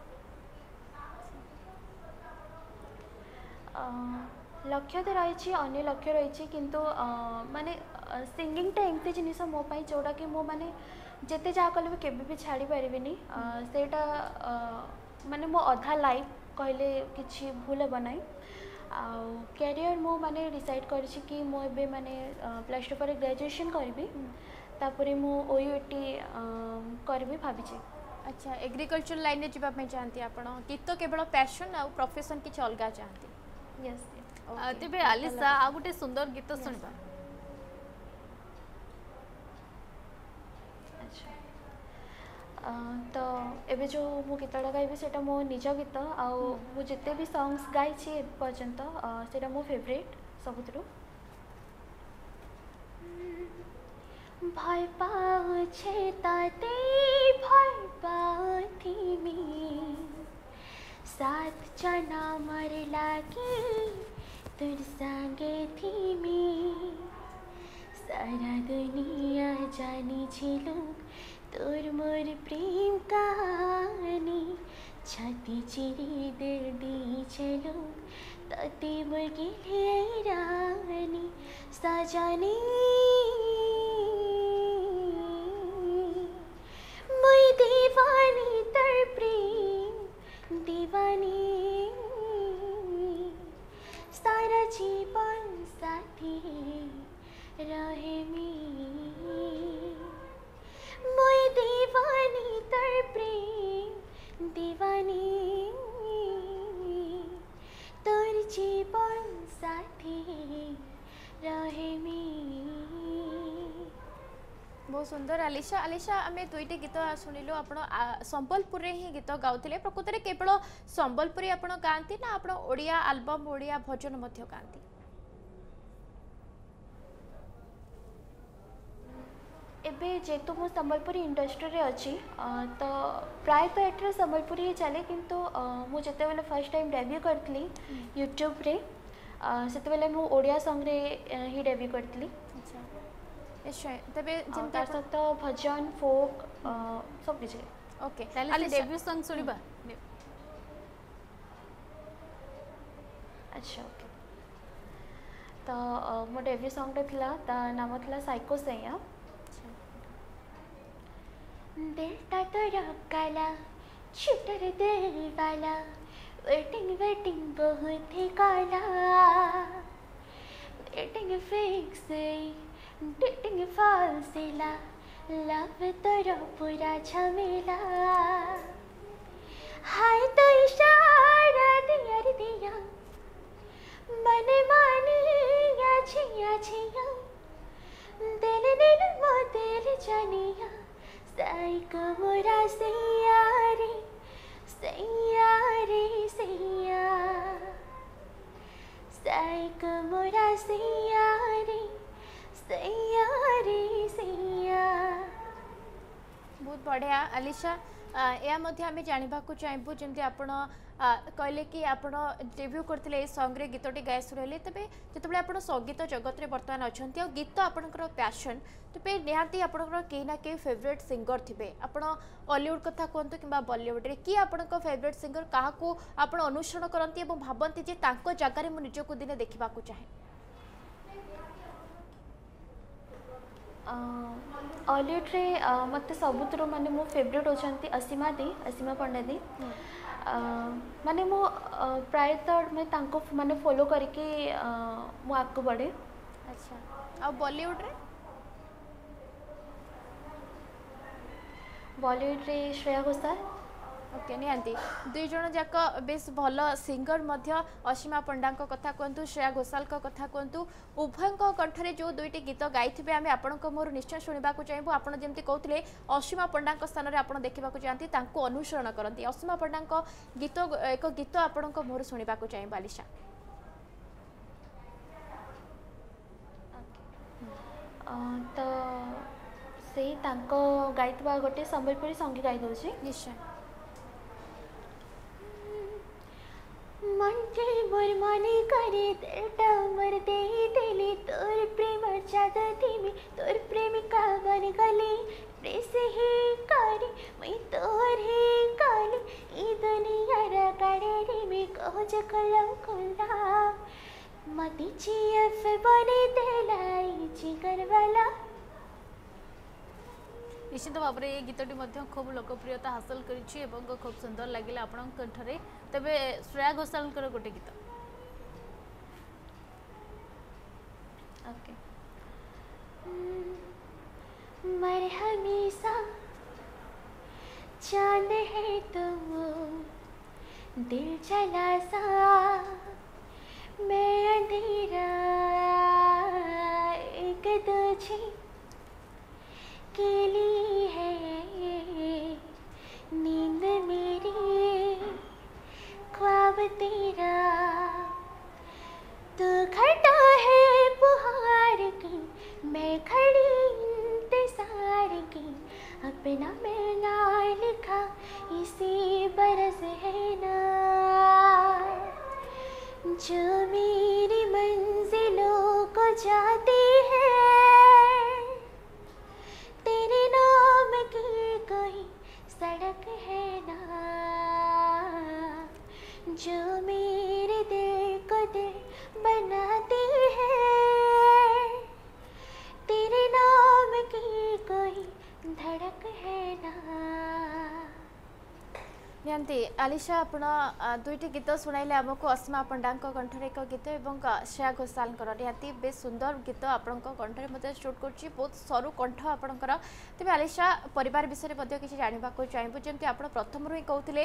ଲକ୍ଷ୍ୟ ତ ରହିଛି ଅନ୍ୟ ଲକ୍ଷ୍ୟ ରହିଛି କିନ୍ତୁ ମାନେ ସିଙ୍ଗିଂଟା ଏମିତି ଜିନିଷ ମୋ ପାଇଁ ଯେଉଁଟାକି ମୁଁ ମାନେ ଯେତେ ଯାହା କଲେ ବି କେବେ ବି ଛାଡ଼ି ପାରିବିନି ସେଇଟା ମାନେ ମୋ ଅଧା ଲାଇଫ୍ କହିଲେ କିଛି ଭୁଲ ହେବ ନାହିଁ ଆଉ କ୍ୟାରିୟର ମୁଁ ମାନେ ଡିସାଇଡ଼୍ କରିଛି କି ମୁଁ ଏବେ ମାନେ ପ୍ଲସ୍ ଟୁ ପରେ ଗ୍ରାଜୁଏସନ୍ କରିବି ତାପରେ ମୁଁ ଓ ୟୁ ଟି କରିବି ଭାବିଛି ଆଚ୍ଛା ଏଗ୍ରିକଲଚର ଲାଇନ୍ରେ ଯିବା ପାଇଁ ଚାହାନ୍ତି ଆପଣ ଗୀତ କେବଳ ପ୍ୟାସନ୍ ଆଉ ପ୍ରଫେସନ୍ କିଛି ଅଲଗା ଚାହାନ୍ତି ୟେସ୍ ତେବେ ଆଲିସା ଆଉ ଗୋଟେ ସୁନ୍ଦର ଗୀତ ଶୁଣିବା ତ ଏବେ ଯେଉଁ ମୁଁ ଗୀତଟା ଗାଇବି ସେଇଟା ମୋ ନିଜ ଗୀତ ଆଉ ମୁଁ ଯେତେ ବି ସଙ୍ଗସ୍ ଗାଇଛି ଏ ପର୍ଯ୍ୟନ୍ତ ସେଇଟା ମୋ ଫେଭରେଟ୍ ସବୁଥିରୁ ভয় পাওছে তাতে ভয় পাথিমি সাত জনা মর লাগি তরসাগে থিমে সারা দুনিয়া জানিছিল তোর মোর প্রেম কাহানি ছাতি চিরি দের দিয়েছিল তাতে মোর গেলে রানি সাজানি মই দিবানি তোর প্রেম দিবানী সারা জীবন সাথী রহে মই দিবানি তার প্রেম দিবানি তোর জীবন সাথী রহে बहुत सुंदर आलिशा आलिशा आम दुईटी गीत शुणिलु आप संबलपुर ही गीत गाँव प्रकृत में केवल संबलपुरी आप गाँती ना आप ओडिया आलबम ओडिया भजन गाँती ଏବେ ଯେହେତୁ ମୁଁ ସମ୍ବଲପୁରୀ ଇଣ୍ଡଷ୍ଟ୍ରିରେ ଅଛି ତ ପ୍ରାୟତଃ ଏଠାରେ ସମ୍ବଲପୁରୀ ହିଁ ଚାଲେ କିନ୍ତୁ ମୁଁ ଯେତେବେଳେ ଫାର୍ଷ୍ଟ ଟାଇମ୍ ଡେବ୍ୟୁ କରିଥିଲି ୟୁଟ୍ୟୁବ୍ରେ ସେତେବେଳେ ମୁଁ ଓଡ଼ିଆ ସଙ୍ଗରେ ହିଁ ଡେବ୍ୟୁ କରିଥିଲି यस श्योर तबे जेमता तार सहित भजन फोक सब किछ ओके ताले डेब्यू सॉन्ग सुनिबा अच्छा ओके ତ ମୋ ଡେବ୍ୟୁ ସଙ୍ଗଟେ ଥିଲା ତା ନାମ ଥିଲା ସାଇକୋ ସେଇଆ दिलता तो काला छुटर दिल वाला वेटिंग वेटिंग बहुत ही काला वेटिंग फिक्स ডিটিং ফালসিলা লাভ তোর পুরা ঝামেলা হাই তো ইশারা দিয়ার দিয়া মনে মানে আছে আছে দিল দিল মো দিল জানিয়া সাই কমরা সিয়ারে সিয়ারে সিয়া সাই কমরা সিয়ারে बहुत बढ़िया आलिशा या आम जानवाक चाहबू जमी आप कहले कि आपब्यू करते संग्रे गीतटी गाय शुरू तेज जिते आप संगीत जगत में बर्तमान अच्छा गीत तो आपणकर पैसन तेज निहाती आपणकर कहीं ना कहीं फेवरेट सिंगर थे आपड़ हलीउड कथा कहतु कि बलीउड्रे किए आप फेवरेट सिंगर क्या आप अनुसरण करती भावती जगह मुझे निजक दिन देखा चाहे ଅଲିଉଡ଼ରେ ମୋତେ ସବୁଥିରୁ ମାନେ ମୋ ଫେଭରେଟ୍ ହେଉଛନ୍ତି ଅସୀମା ଦେଇ ଅସୀମା ପଣ୍ଡା ଦେଇ ମାନେ ମୁଁ ପ୍ରାୟତଃ ମାନେ ତାଙ୍କୁ ମାନେ ଫଲୋ କରିକି ମୁଁ ଆଗକୁ ବଢ଼େ ଆଚ୍ଛା ଆଉ ବଲିଉଡ଼ରେ ବଲିଉଡ଼ରେ ଶ୍ରେୟା ଘୋଷାଲ ଓକେ ନିହାନ୍ତି ଦୁଇ ଜଣ ଯାକ ବେଶ ଭଲ ସିଙ୍ଗର ମଧ୍ୟ ଅସୀମା ପଣ୍ଡାଙ୍କ କଥା କୁହନ୍ତୁ ଶ୍ରେୟା ଘୋଷାଲଙ୍କ କଥା କୁହନ୍ତୁ ଉଭୟଙ୍କ କଣ୍ଠରେ ଯେଉଁ ଦୁଇଟି ଗୀତ ଗାଇଥିବେ ଆମେ ଆପଣଙ୍କ ମୁହଁରୁ ନିଶ୍ଚୟ ଶୁଣିବାକୁ ଚାହିଁବୁ ଆପଣ ଯେମିତି କହୁଥିଲେ ଅସୀମା ପଣ୍ଡାଙ୍କ ସ୍ଥାନରେ ଆପଣ ଦେଖିବାକୁ ଚାହାନ୍ତି ତାଙ୍କୁ ଅନୁସରଣ କରନ୍ତି ଅସୀମା ପଣ୍ଡାଙ୍କ ଗୀତ ଏକ ଗୀତ ଆପଣଙ୍କ ମୁହଁରୁ ଶୁଣିବାକୁ ଚାହିଁବୁ ଆଲିଶା ତ ସେଇ ତାଙ୍କ ଗାଇଥିବା ଗୋଟେ ସମ୍ବଲପୁରୀ ସଙ୍ଗୀତ ଗାଇ ଦେଉଛି ନିଶ୍ଚୟ मंजे मोरमाने करे दिलटा मरदे दिली तोर प्रेम जादती में तोर प्रेमिका बन गली प्रेस ही कारी मैं तोर ही काली ई दुनिया रा गड़ेरी में कोज कलम कुला मती जी एफ बने दिलाई जिगर वाला ନିଶ୍ଚିତ ଭାବରେ ଏ ଗୀତଟି ମଧ୍ୟ ଖୁବ୍ ଲୋକପ୍ରିୟତା ହାସଲ କରିଛି ଏବଂ ଖୁବ୍ ସୁନ୍ଦର ଲାଗିଲା ଆପଣଙ୍କ କଣ୍ଠରେ ତେବେ ଶ୍ରେୟା ଘୋଷାଲଙ୍କର ଗୋଟେ ଗୀତ मर हमेशा चांद है तुम दिल चला सा मैं अंधेरा एक तुझे अकेली है नींद मेरी ख्वाब तेरा खड़ा है पुहार की मैं खड़ी इंतजार की अपना लिखा इसी बरस है ना जो मेरी फर्क है ना ନିହାନ୍ତି ଆଲିଶା ଆପଣ ଦୁଇଟି ଗୀତ ଶୁଣାଇଲେ ଆମକୁ ଅସୀମା ପଣ୍ଡାଙ୍କ କଣ୍ଠରେ ଏକ ଗୀତ ଏବଂ ଶ୍ରେୟା ଘୋଷାଲଙ୍କର ନିହାତି ବେଶ ସୁନ୍ଦର ଗୀତ ଆପଣଙ୍କ କଣ୍ଠରେ ମଧ୍ୟ ସୁଟ୍ କରୁଛି ବହୁତ ସରୁ କଣ୍ଠ ଆପଣଙ୍କର ତେବେ ଆଲିଶା ପରିବାର ବିଷୟରେ ମଧ୍ୟ କିଛି ଜାଣିବାକୁ ଚାହିଁବୁ ଯେମିତି ଆପଣ ପ୍ରଥମରୁ ହିଁ କହୁଥିଲେ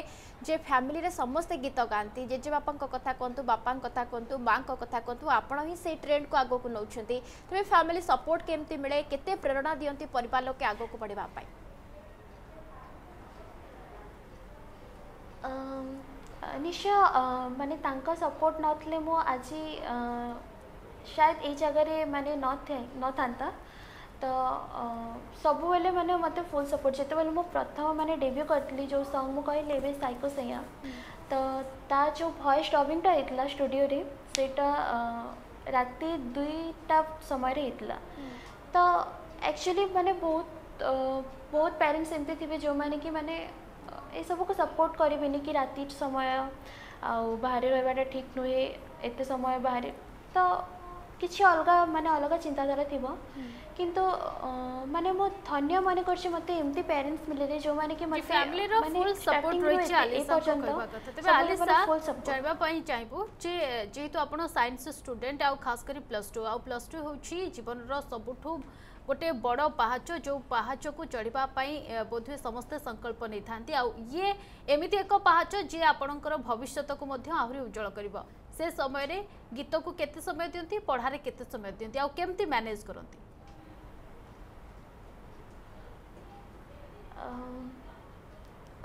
ଯେ ଫ୍ୟାମିଲିରେ ସମସ୍ତେ ଗୀତ ଗାଆନ୍ତି ଜେଜେବାପାଙ୍କ କଥା କୁହନ୍ତୁ ବାପାଙ୍କ କଥା କୁହନ୍ତୁ ମାଆଙ୍କ କଥା କୁହନ୍ତୁ ଆପଣ ହିଁ ସେଇ ଟ୍ରେଣ୍ଡକୁ ଆଗକୁ ନେଉଛନ୍ତି ତେବେ ଫ୍ୟାମିଲି ସପୋର୍ଟ କେମିତି ମିଳେ କେତେ ପ୍ରେରଣା ଦିଅନ୍ତି ପରିବାର ଲୋକେ ଆଗକୁ ବଢ଼ିବା ପାଇଁ निश्चय मानने सपोर्ट आज शायद ये जगह मानने न था तो सब बेले मैंने मत फुल सपोर्ट जो बेले मुझ प्रथम मैंने डेब्यू करी जो संग मु कहल सैको सैया तो ता जो भयस डबिंग होता स्टूडियो से राति दुईटा समय होता हम्म। तो एक्चुअली मैंने बहुत बहुत पेरेन्ट्स एमती थी जो मैंने कि मैंने सब कुछ सपोर्ट करें कि रात समय आहरे रहा ठीक नुहे एत समय बाहर तो किसी अलग मान अलग चिंताधारा थी हम्म। किंतु माने मो धन्य मन कर पेरेंट्स मिले जो माने कि मैंने फैमिली रो फुल सपोर्ट रही जानवाप चाहबू जे जेहेतु आप सैंस स्टूडेंट आ खास करी प्लस टू आ प्लस टू हूँ जीवन रुठ गोटे बड़ पहाच जो पहाच को चढ़ापी बोध हुए समस्ते संकल्प नहीं था ये एमती एक पहाच जी आपण भविष्य को उज्जवल कर से समय रे गीत को केते समय दिंती पढ़ा रे केते समय दिंती आ केमती मैनेज करंती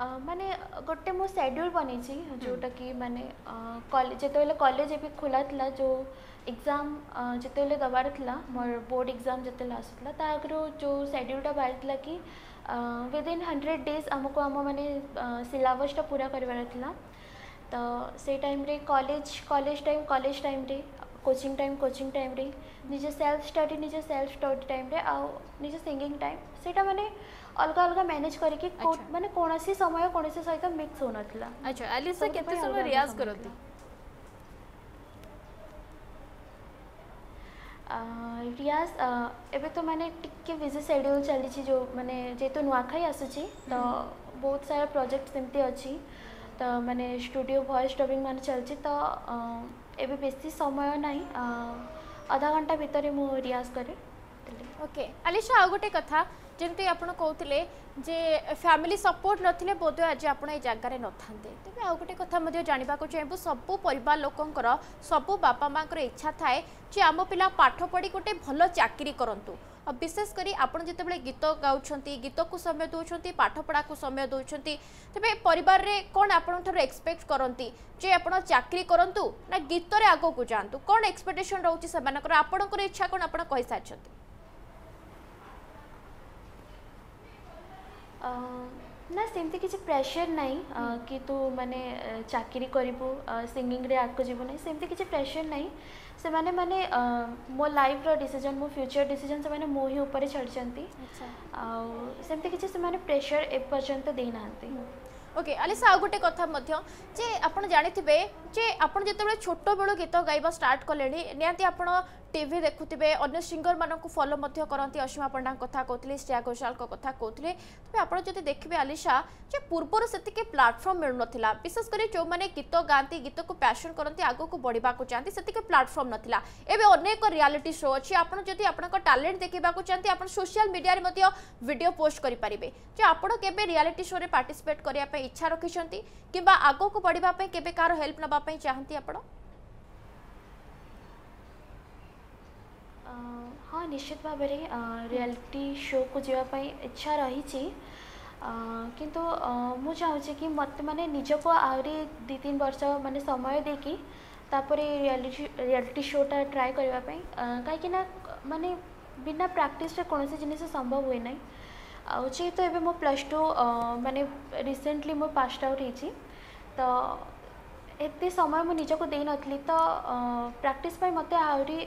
अ माने गोटे मो शेड्यूल बनी छी जोटा की माने कॉलेज जेतेले कॉलेज भी खुला जो एग्जाम जिते दबार मोर बोर्ड एग्जाम जिते आसाला ता जो सेड्यूलटा बाहर था कि विदिन हंड्रेड डेज आमको आम मैंने सिलबसटा पूरा करार से टाइम रे college college time college time रे कोचिंग टाइम कोचिंग टाइम रे निजे सेल्फ स्टडी निजे सेल्फ स्टडी टाइम रे आउ निजे सिंगिंग टाइम से माने अलग अलग मैनेज करे मैंने कौन माने कोनोसी समय कोनोसी सहित मिक्स होना अच्छा एलिसा कितने समय रियाज करती রিয়াজ এবে তো মানে টিকে বিজি সেড্যুল চালিছি যে মানে যেহেতু নুয়াখাই আসুছি তো বহুত সারা প্রোজেক্ট সেমতি অছি তো মানে স্টুডিও ভয়েস ডবিং মানে চলছি তো এবে বেশি সময় নাই আধা ঘন্টা ভিতরে মু রিয়াজ করে ওকে আলিশা আউ গোটে কথা ଯେମିତି ଆପଣ କହୁଥିଲେ ଯେ ଫ୍ୟାମିଲି ସପୋର୍ଟ ନଥିଲେ ବୋଧେ ଆଜି ଆପଣ ଏ ଜାଗାରେ ନଥାନ୍ତେ ତେବେ ଆଉ ଗୋଟେ କଥା ମଧ୍ୟ ଜାଣିବାକୁ ଚାହିଁବୁ ସବୁ ପରିବାର ଲୋକଙ୍କର ସବୁ ବାପା ମାଆଙ୍କର ଇଚ୍ଛା ଥାଏ ଯେ ଆମ ପିଲା ପାଠ ପଢ଼ି ଗୋଟେ ଭଲ ଚାକିରି କରନ୍ତୁ ଆଉ ବିଶେଷ କରି ଆପଣ ଯେତେବେଳେ ଗୀତ ଗାଉଛନ୍ତି ଗୀତକୁ ସମୟ ଦେଉଛନ୍ତି ପାଠପଢ଼ାକୁ ସମୟ ଦେଉଛନ୍ତି ତେବେ ପରିବାରରେ କ'ଣ ଆପଣଙ୍କଠାରୁ ଏକ୍ସପେକ୍ଟ କରନ୍ତି ଯେ ଆପଣ ଚାକିରି କରନ୍ତୁ ନା ଗୀତରେ ଆଗକୁ ଯାଆନ୍ତୁ କ'ଣ ଏକ୍ସପେକ୍ଟେସନ୍ ରହୁଛି ସେମାନଙ୍କର ଆପଣଙ୍କର ଇଚ୍ଛା କ'ଣ ଆପଣ କହିସାରିଛନ୍ତି ନା ସେମିତି କିଛି ପ୍ରେସର୍ ନାହିଁ କି ତୁ ମାନେ ଚାକିରି କରିବୁ ସିଙ୍ଗିଂରେ ଆଗକୁ ଯିବୁ ନାହିଁ ସେମିତି କିଛି ପ୍ରେସର୍ ନାହିଁ ସେମାନେ ମାନେ ମୋ ଲାଇଫ୍ର ଡିସିଜନ୍ ମୋ ଫ୍ୟୁଚର୍ ଡିସିଜନ୍ ସେମାନେ ମୋ ହିଁ ଉପରେ ଛାଡ଼ିଛନ୍ତି ଆଉ ସେମିତି କିଛି ସେମାନେ ପ୍ରେସର୍ ଏପର୍ଯ୍ୟନ୍ତ ଦେଇନାହାନ୍ତି ଓକେ ଆଲିସା ଆଉ ଗୋଟେ କଥା ମଧ୍ୟ ଯେ ଆପଣ ଜାଣିଥିବେ ଯେ ଆପଣ ଯେତେବେଳେ ଛୋଟବେଳୁ ଗୀତ ଗାଇବା ଷ୍ଟାର୍ଟ କଲେଣି ନିହାତି ଆପଣ টিভি দেখুবে অন্য সিঙ্গর মানুষ ফলো করতে অসীমা পণ্ডা কথা কৌলি শ্রেয়া ঘোষাল কথা কৌলে তবে আপনার যদি দেখবে আলিশা যে পূর্বর সেটিকি প্লাটফর্ম মিলুনলা বিশেষ করে যে গীত গাঁতি গীতক প্যাসন করতে আগুক বড়া চাহিদা সেটিকি প্লাটফর্ম নথিলা এবে অনেক রিয়ালিটি শো অছি আপনার যদি আপনার ট্যালেন্ট দেখা চাহিদা আপনার সোশিয়াল মিডিয়ার মধ্যে ভিডিও পোস্ট করে পারিবে যে আপনার কেবে রিয়ালিটি শো রে পার্টিসিপেট করা ইচ্ছা রাখি কিংবা আগুক বড়া কেবে কার হেল্প নেওয়া চাহিদা আপনার ହଁ ନିଶ୍ଚିତ ଭାବରେ ରିଆଲିଟି ଶୋ'କୁ ଯିବା ପାଇଁ ଇଚ୍ଛା ରହିଛି କିନ୍ତୁ ମୁଁ ଚାହୁଁଛି କି ମୋତେ ମାନେ ନିଜକୁ ଆହୁରି ଦୁଇ ତିନି ବର୍ଷ ମାନେ ସମୟ ଦେଇକି ତାପରେ ରିଆଲିଟି ରିଆଲିଟି ଶୋ'ଟା ଟ୍ରାଏ କରିବା ପାଇଁ କାହିଁକି ନା ମାନେ ବିନା ପ୍ରାକ୍ଟିସ୍ରେ କୌଣସି ଜିନିଷ ସମ୍ଭବ ହୁଏ ନାହିଁ ଆଉ ଯେହେତୁ ଏବେ ମୁଁ ପ୍ଲସ୍ ଟୁ ମାନେ ରିସେଣ୍ଟଲି ମୁଁ ପାସ୍ଡ ଆଉଟ୍ ହେଇଛି ତ यति समय म निजको दिन त प्राक्टिस पनि मते आउरी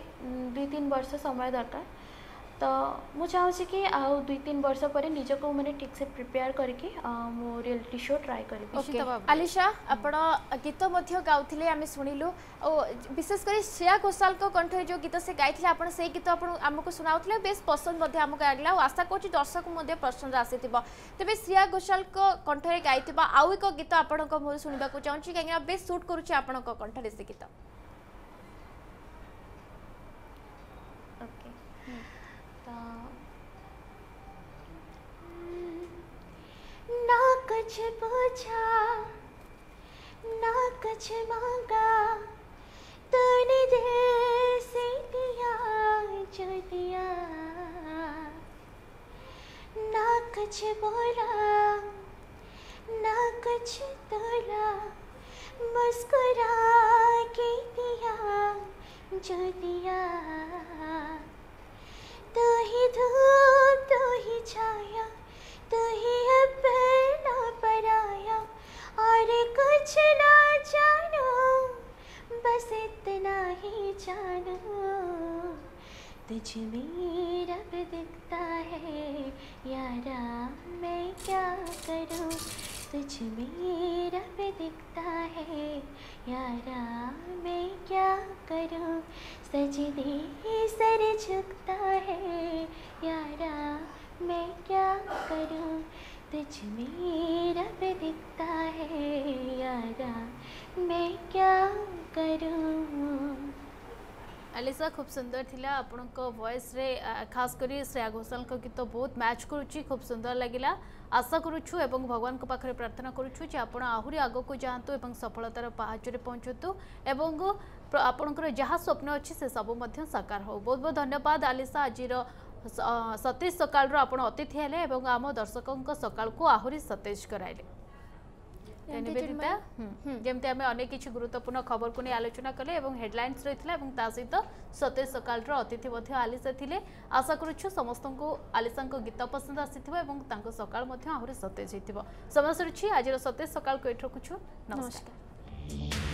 दुई तिन वर्ष समय दरकार ତ ମୁଁ ଚାହୁଁଛି କି ଆଉ ଦୁଇ ତିନି ବର୍ଷ ପରେ ନିଜକୁ ମାନେ ଠିକ୍ସେ ପ୍ରିପେୟାର କରିକି ମୁଁ ରିଆଲିଟି ଶୋ ଟ୍ରାଏ କରିବି ଆଲିଶା ଆପଣ ଗୀତ ମଧ୍ୟ ଗାଉଥିଲେ ଆମେ ଶୁଣିଲୁ ଓ ବିଶେଷ କରି ଶ୍ରେୟା ଘୋଷାଲଙ୍କ କଣ୍ଠରେ ଯେଉଁ ଗୀତ ସେ ଗାଇଥିଲେ ଆପଣ ସେଇ ଗୀତ ଆପଣ ଆମକୁ ଶୁଣାଉଥିଲେ ବେଶ ପସନ୍ଦ ମଧ୍ୟ ଆମକୁ ଲାଗିଲା ଆଉ ଆଶା କରୁଛି ଦର୍ଶକଙ୍କୁ ମଧ୍ୟ ପସନ୍ଦ ଆସିଥିବ ତେବେ ଶ୍ରେୟା ଘୋଷାଲଙ୍କ କଣ୍ଠରେ ଗାଇଥିବା ଆଉ ଏକ ଗୀତ ଆପଣଙ୍କ ମୁହଁରୁ ଶୁଣିବାକୁ ଚାହୁଁଛି କାହିଁକିନା ବେଶ ସୁଟ୍ କରୁଛି ଆପଣଙ୍କ କଣ୍ଠରେ ସେ ଗୀତ ना कुछ पूछा ना कुछ मांगा तूने दे से दिया जो दिया ना कुछ बोला ना कुछ तोला मुस्कुरा के दिया जो दिया तो ही धूप तो ही छाया ही अपना पराया और कुछ ना जानो बस इतना ही जानो तुझ में रब दिखता है यारा मैं क्या करूँ तुझ में रब दिखता है यारा मैं क्या करूँ सजदे सर झुकता है यारा मैं क्या करूं तुझ में रब दिखता है यारा मैं क्या करूं अलीसा खूब सुंदर थिला आप वॉइस रे खास कर श्रेया घोषाल गीत तो बहुत मैच करुच्ची खूब सुंदर लगे आशा करुचु एवं भगवान पाखे प्रार्थना करुचु जे आपण आहुरी आगो को जानतु एवं सफलतार पाहाचरे पहुँचतु एवं आपणकर जहाँ स्वप्न अच्छे से सब साकार हो बहुत बहुत धन्यवाद आलिसा आज ସତୀଶ ସକାଳର ଆପଣ ଅତିଥି ହେଲେ ଏବଂ ଆମ ଦର୍ଶକଙ୍କ ସକାଳକୁ ଆହୁରି ସତେଜ କରାଇଲେ ଯେମିତି ଆମେ ଅନେକ କିଛି ଗୁରୁତ୍ୱପୂର୍ଣ୍ଣ ଖବରକୁ ନେଇ ଆଲୋଚନା କଲେ ଏବଂ ହେଡ଼ଲାଇନ୍ସ ରହିଥିଲା ଏବଂ ତା ସହିତ ସତେଜ ସକାଳର ଅତିଥି ମଧ୍ୟ ଆଲିସା ଥିଲେ ଆଶା କରୁଛୁ ସମସ୍ତଙ୍କୁ ଆଲିସାଙ୍କ ଗୀତ ପସନ୍ଦ ଆସିଥିବ ଏବଂ ତାଙ୍କ ସକାଳ ମଧ୍ୟ ଆହୁରି ସତେଜ ହେଇଥିବ ସମସ୍ତ ରୁଚି ଆଜିର ସତେଜ ସକାଳକୁ ଏଠି